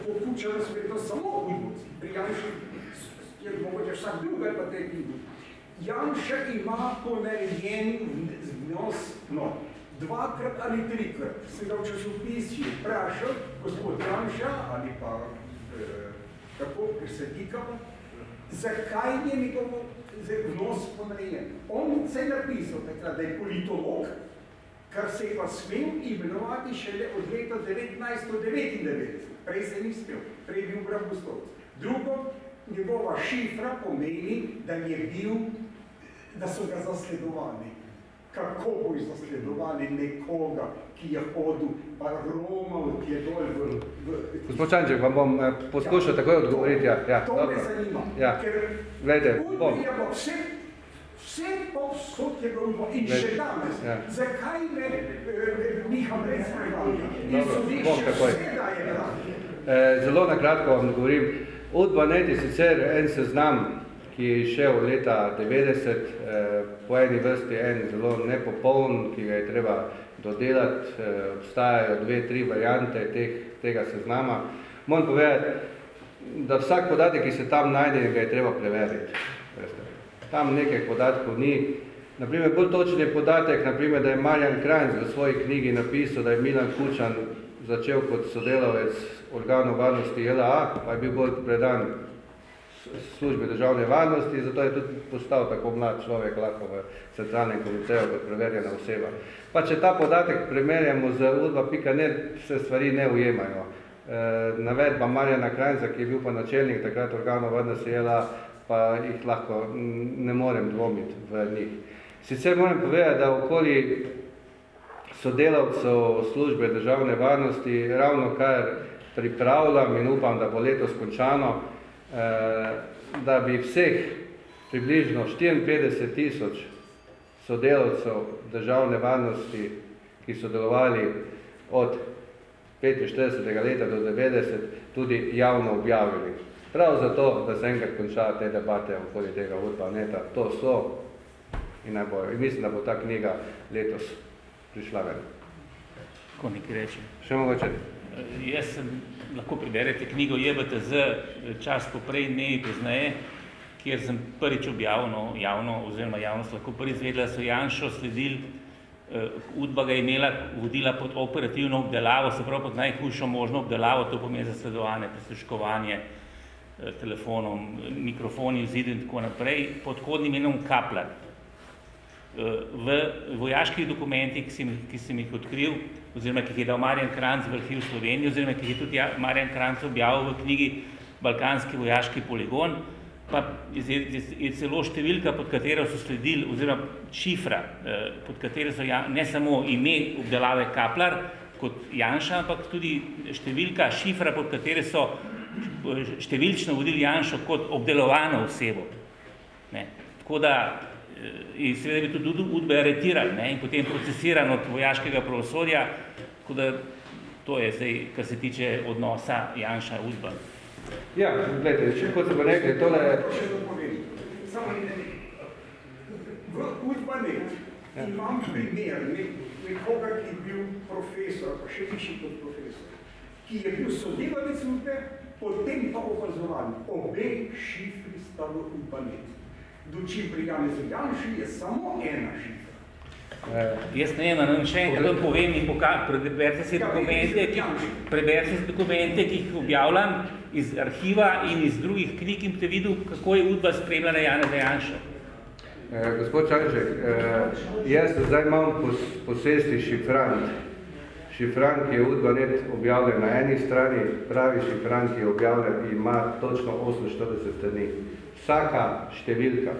Po Kučanu so to samo udbovci, pri Janšu je mogoče vsak drug ali pa tretji udbovci. Janša ima ponarejen vnos, no, dvakrat ali trikrat sem ga v časopisju vprašal, gospod Janša ali pa eh, tako, ker se dikamo, zakaj je njegov vnos ponarejen. On se je napisal takrat, da je politolog, kar se je pa smel imenovati šele od leta 1999. Prej se ni smel, prej je bil Brambostovc. Drugo, njegova šifra pomeni, da je bil, da so ga zasledovali kako boš zasledovali nekoga, ki je hodil, pa romal, ki je dol v... v Gospod Čanček, vam bom eh, poskušal takoj odgovoriti. Ja, ja, to dobro. me zanima, Ja. ker Glejte, bom. Je pa vse, vse povsod je bilo in Glejte, še danes. ja. Zakaj me eh, Miha Brec prevalja? In sodišče takoj. vse daje branje. Eh, Zelo na kratko vam govorim. Udbanet je sicer en seznam, ki je šel leta 90, eh, po eni vrsti en zelo nepopoln, ki ga je treba dodelati. Eh, obstajajo dve, tri variante teh, tega seznama. Moram povedati, da vsak podatek, ki se tam najde, ga je treba preveriti. Veste. Tam nekaj podatkov ni. Naprimer, bolj točen je podatek, naprimer, da je Marjan Krajnc v svoji knjigi napisal, da je Milan Kučan začel kot sodelavec organov varnosti LA, pa je bil bolj predan s- službi državne varnosti, zato je tudi postal tako mlad človek lahko v centralnem komiteju kot preverjena oseba. Pa če ta podatek primerjamo z udba.net, se stvari ne ujemajo. E, navedba Marjana Krajnca, ki je bil pa načelnik takrat organov varnosti LA, pa jih lahko ne morem dvomiti v njih. Sicer moram povedati, da okoli sodelavcev službe državne varnosti ravno kar pripravljam in upam, da bo letos končano, da bi vseh približno 54 tisoč sodelavcev državne varnosti, ki so delovali od 45. leta do 90, tudi javno objavili. Prav zato, da se enkrat konča te debate okoli tega urbaneta. To so in, naj bojo. in mislim, da bo ta knjiga letos prišla ven. Ko nekaj reče. Še mogoče? Eh, Jaz sem, lahko preberete knjigo JBTZ čas poprej, dnevi pozneje, kjer sem prvič objavil no, javno, oziroma javnost lahko prvi izvedela, so Janšo sledili, eh, Udba ga je imela, vodila pod operativno obdelavo, se pravi pod najhujšo možno obdelavo, to pomeni zasledovanje, prisluškovanje eh, telefonom, mikrofoni, zidi in tako naprej, pod kodnim imenom Kaplan. v vojaških dokumentih, ki sem, ki sem jih odkril, oziroma ki jih je dal Marjan Kranc v arhiv Slovenije, oziroma ki jih je tudi Ja- Marjan Kranc objavil v knjigi Balkanski vojaški poligon, pa je, je, je celo številka, pod katero so sledili, oziroma šifra, eh, pod katero so ja, ne samo ime obdelave Kaplar kot Janša, ampak tudi številka, šifra, pod katere so eh, številčno vodili Janšo kot obdelovano osebo. Ne. Tako da in seveda bi tudi udbe aretirali ne, in potem procesiran od vojaškega pravosodja, tako da to je zdaj, kar se tiče odnosa Janša udba. Ja, gledajte, če kot se bo rekli, tole je... To še dopovem. Samo v Urbanet Ja. imam primer nek, nekoga, ki je bil profesor, pa še višji kot profesor, ki je bil sodelavec Urbe Potem pa opazovali, obe šifri sta v upanet. Dočim pri Janezu Janši je samo ena šifra. Eh, Jaz ne vem, a nam še enkrat vam povem in preberite si dokumente, ki, preberite si dokumente, ki jih objavljam iz arhiva in iz drugih knjig in boste videl, kako je Udba spremljala Janeza Janša. Eh, gospod Čanžek, eh, jaz zdaj imam pos, posesti šifrant. Šifrant, je Udbanet objavljen na eni strani, pravi šifrant, ki je objavljen, ima točno 48 strani. Vsaka številka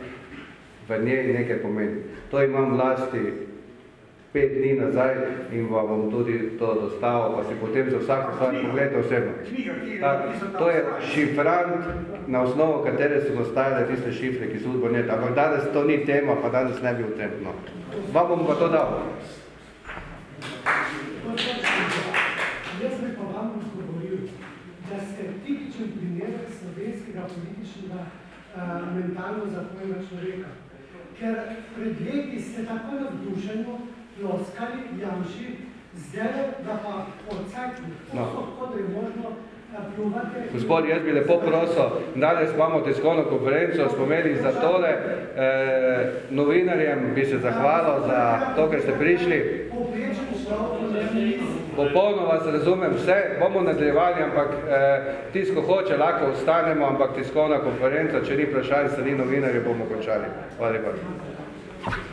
v njej nekaj pomeni. To imam vlasti pet dni nazaj in vam bom tudi to dostavil, pa si potem za vsako stvar pogledajte osebno. Tak, napisana to je šifrant, na osnovo katere so nastajale tiste šifre, ki so udbonet. Ampak danes to ni tema, pa danes ne bi o tem. No. Vam bom pa to dal. Jaz bi pa vam odgovoril, da ste tipičen primer slovenskega političnega uh, mentalno zakonega človeka. Ker pred leti ste tako navdušeno ploskali Janši, zdaj da pa odcajtni, No. no. tako da je možno pljuvate. Gospod, jaz bi lepo prosil, danes imamo tiskovno konferenco, smo imeli za tole, eh, novinarjem bi se zahvalil za to, ker ste prišli. Povprečen človek Popolno vas razumem vse, bomo nadaljevali, ampak eh, tisto hoče, lahko ostanemo, ampak tiskovna konferenca, če ni vprašanj strani novinarjev, bomo končali. Hvala lepa.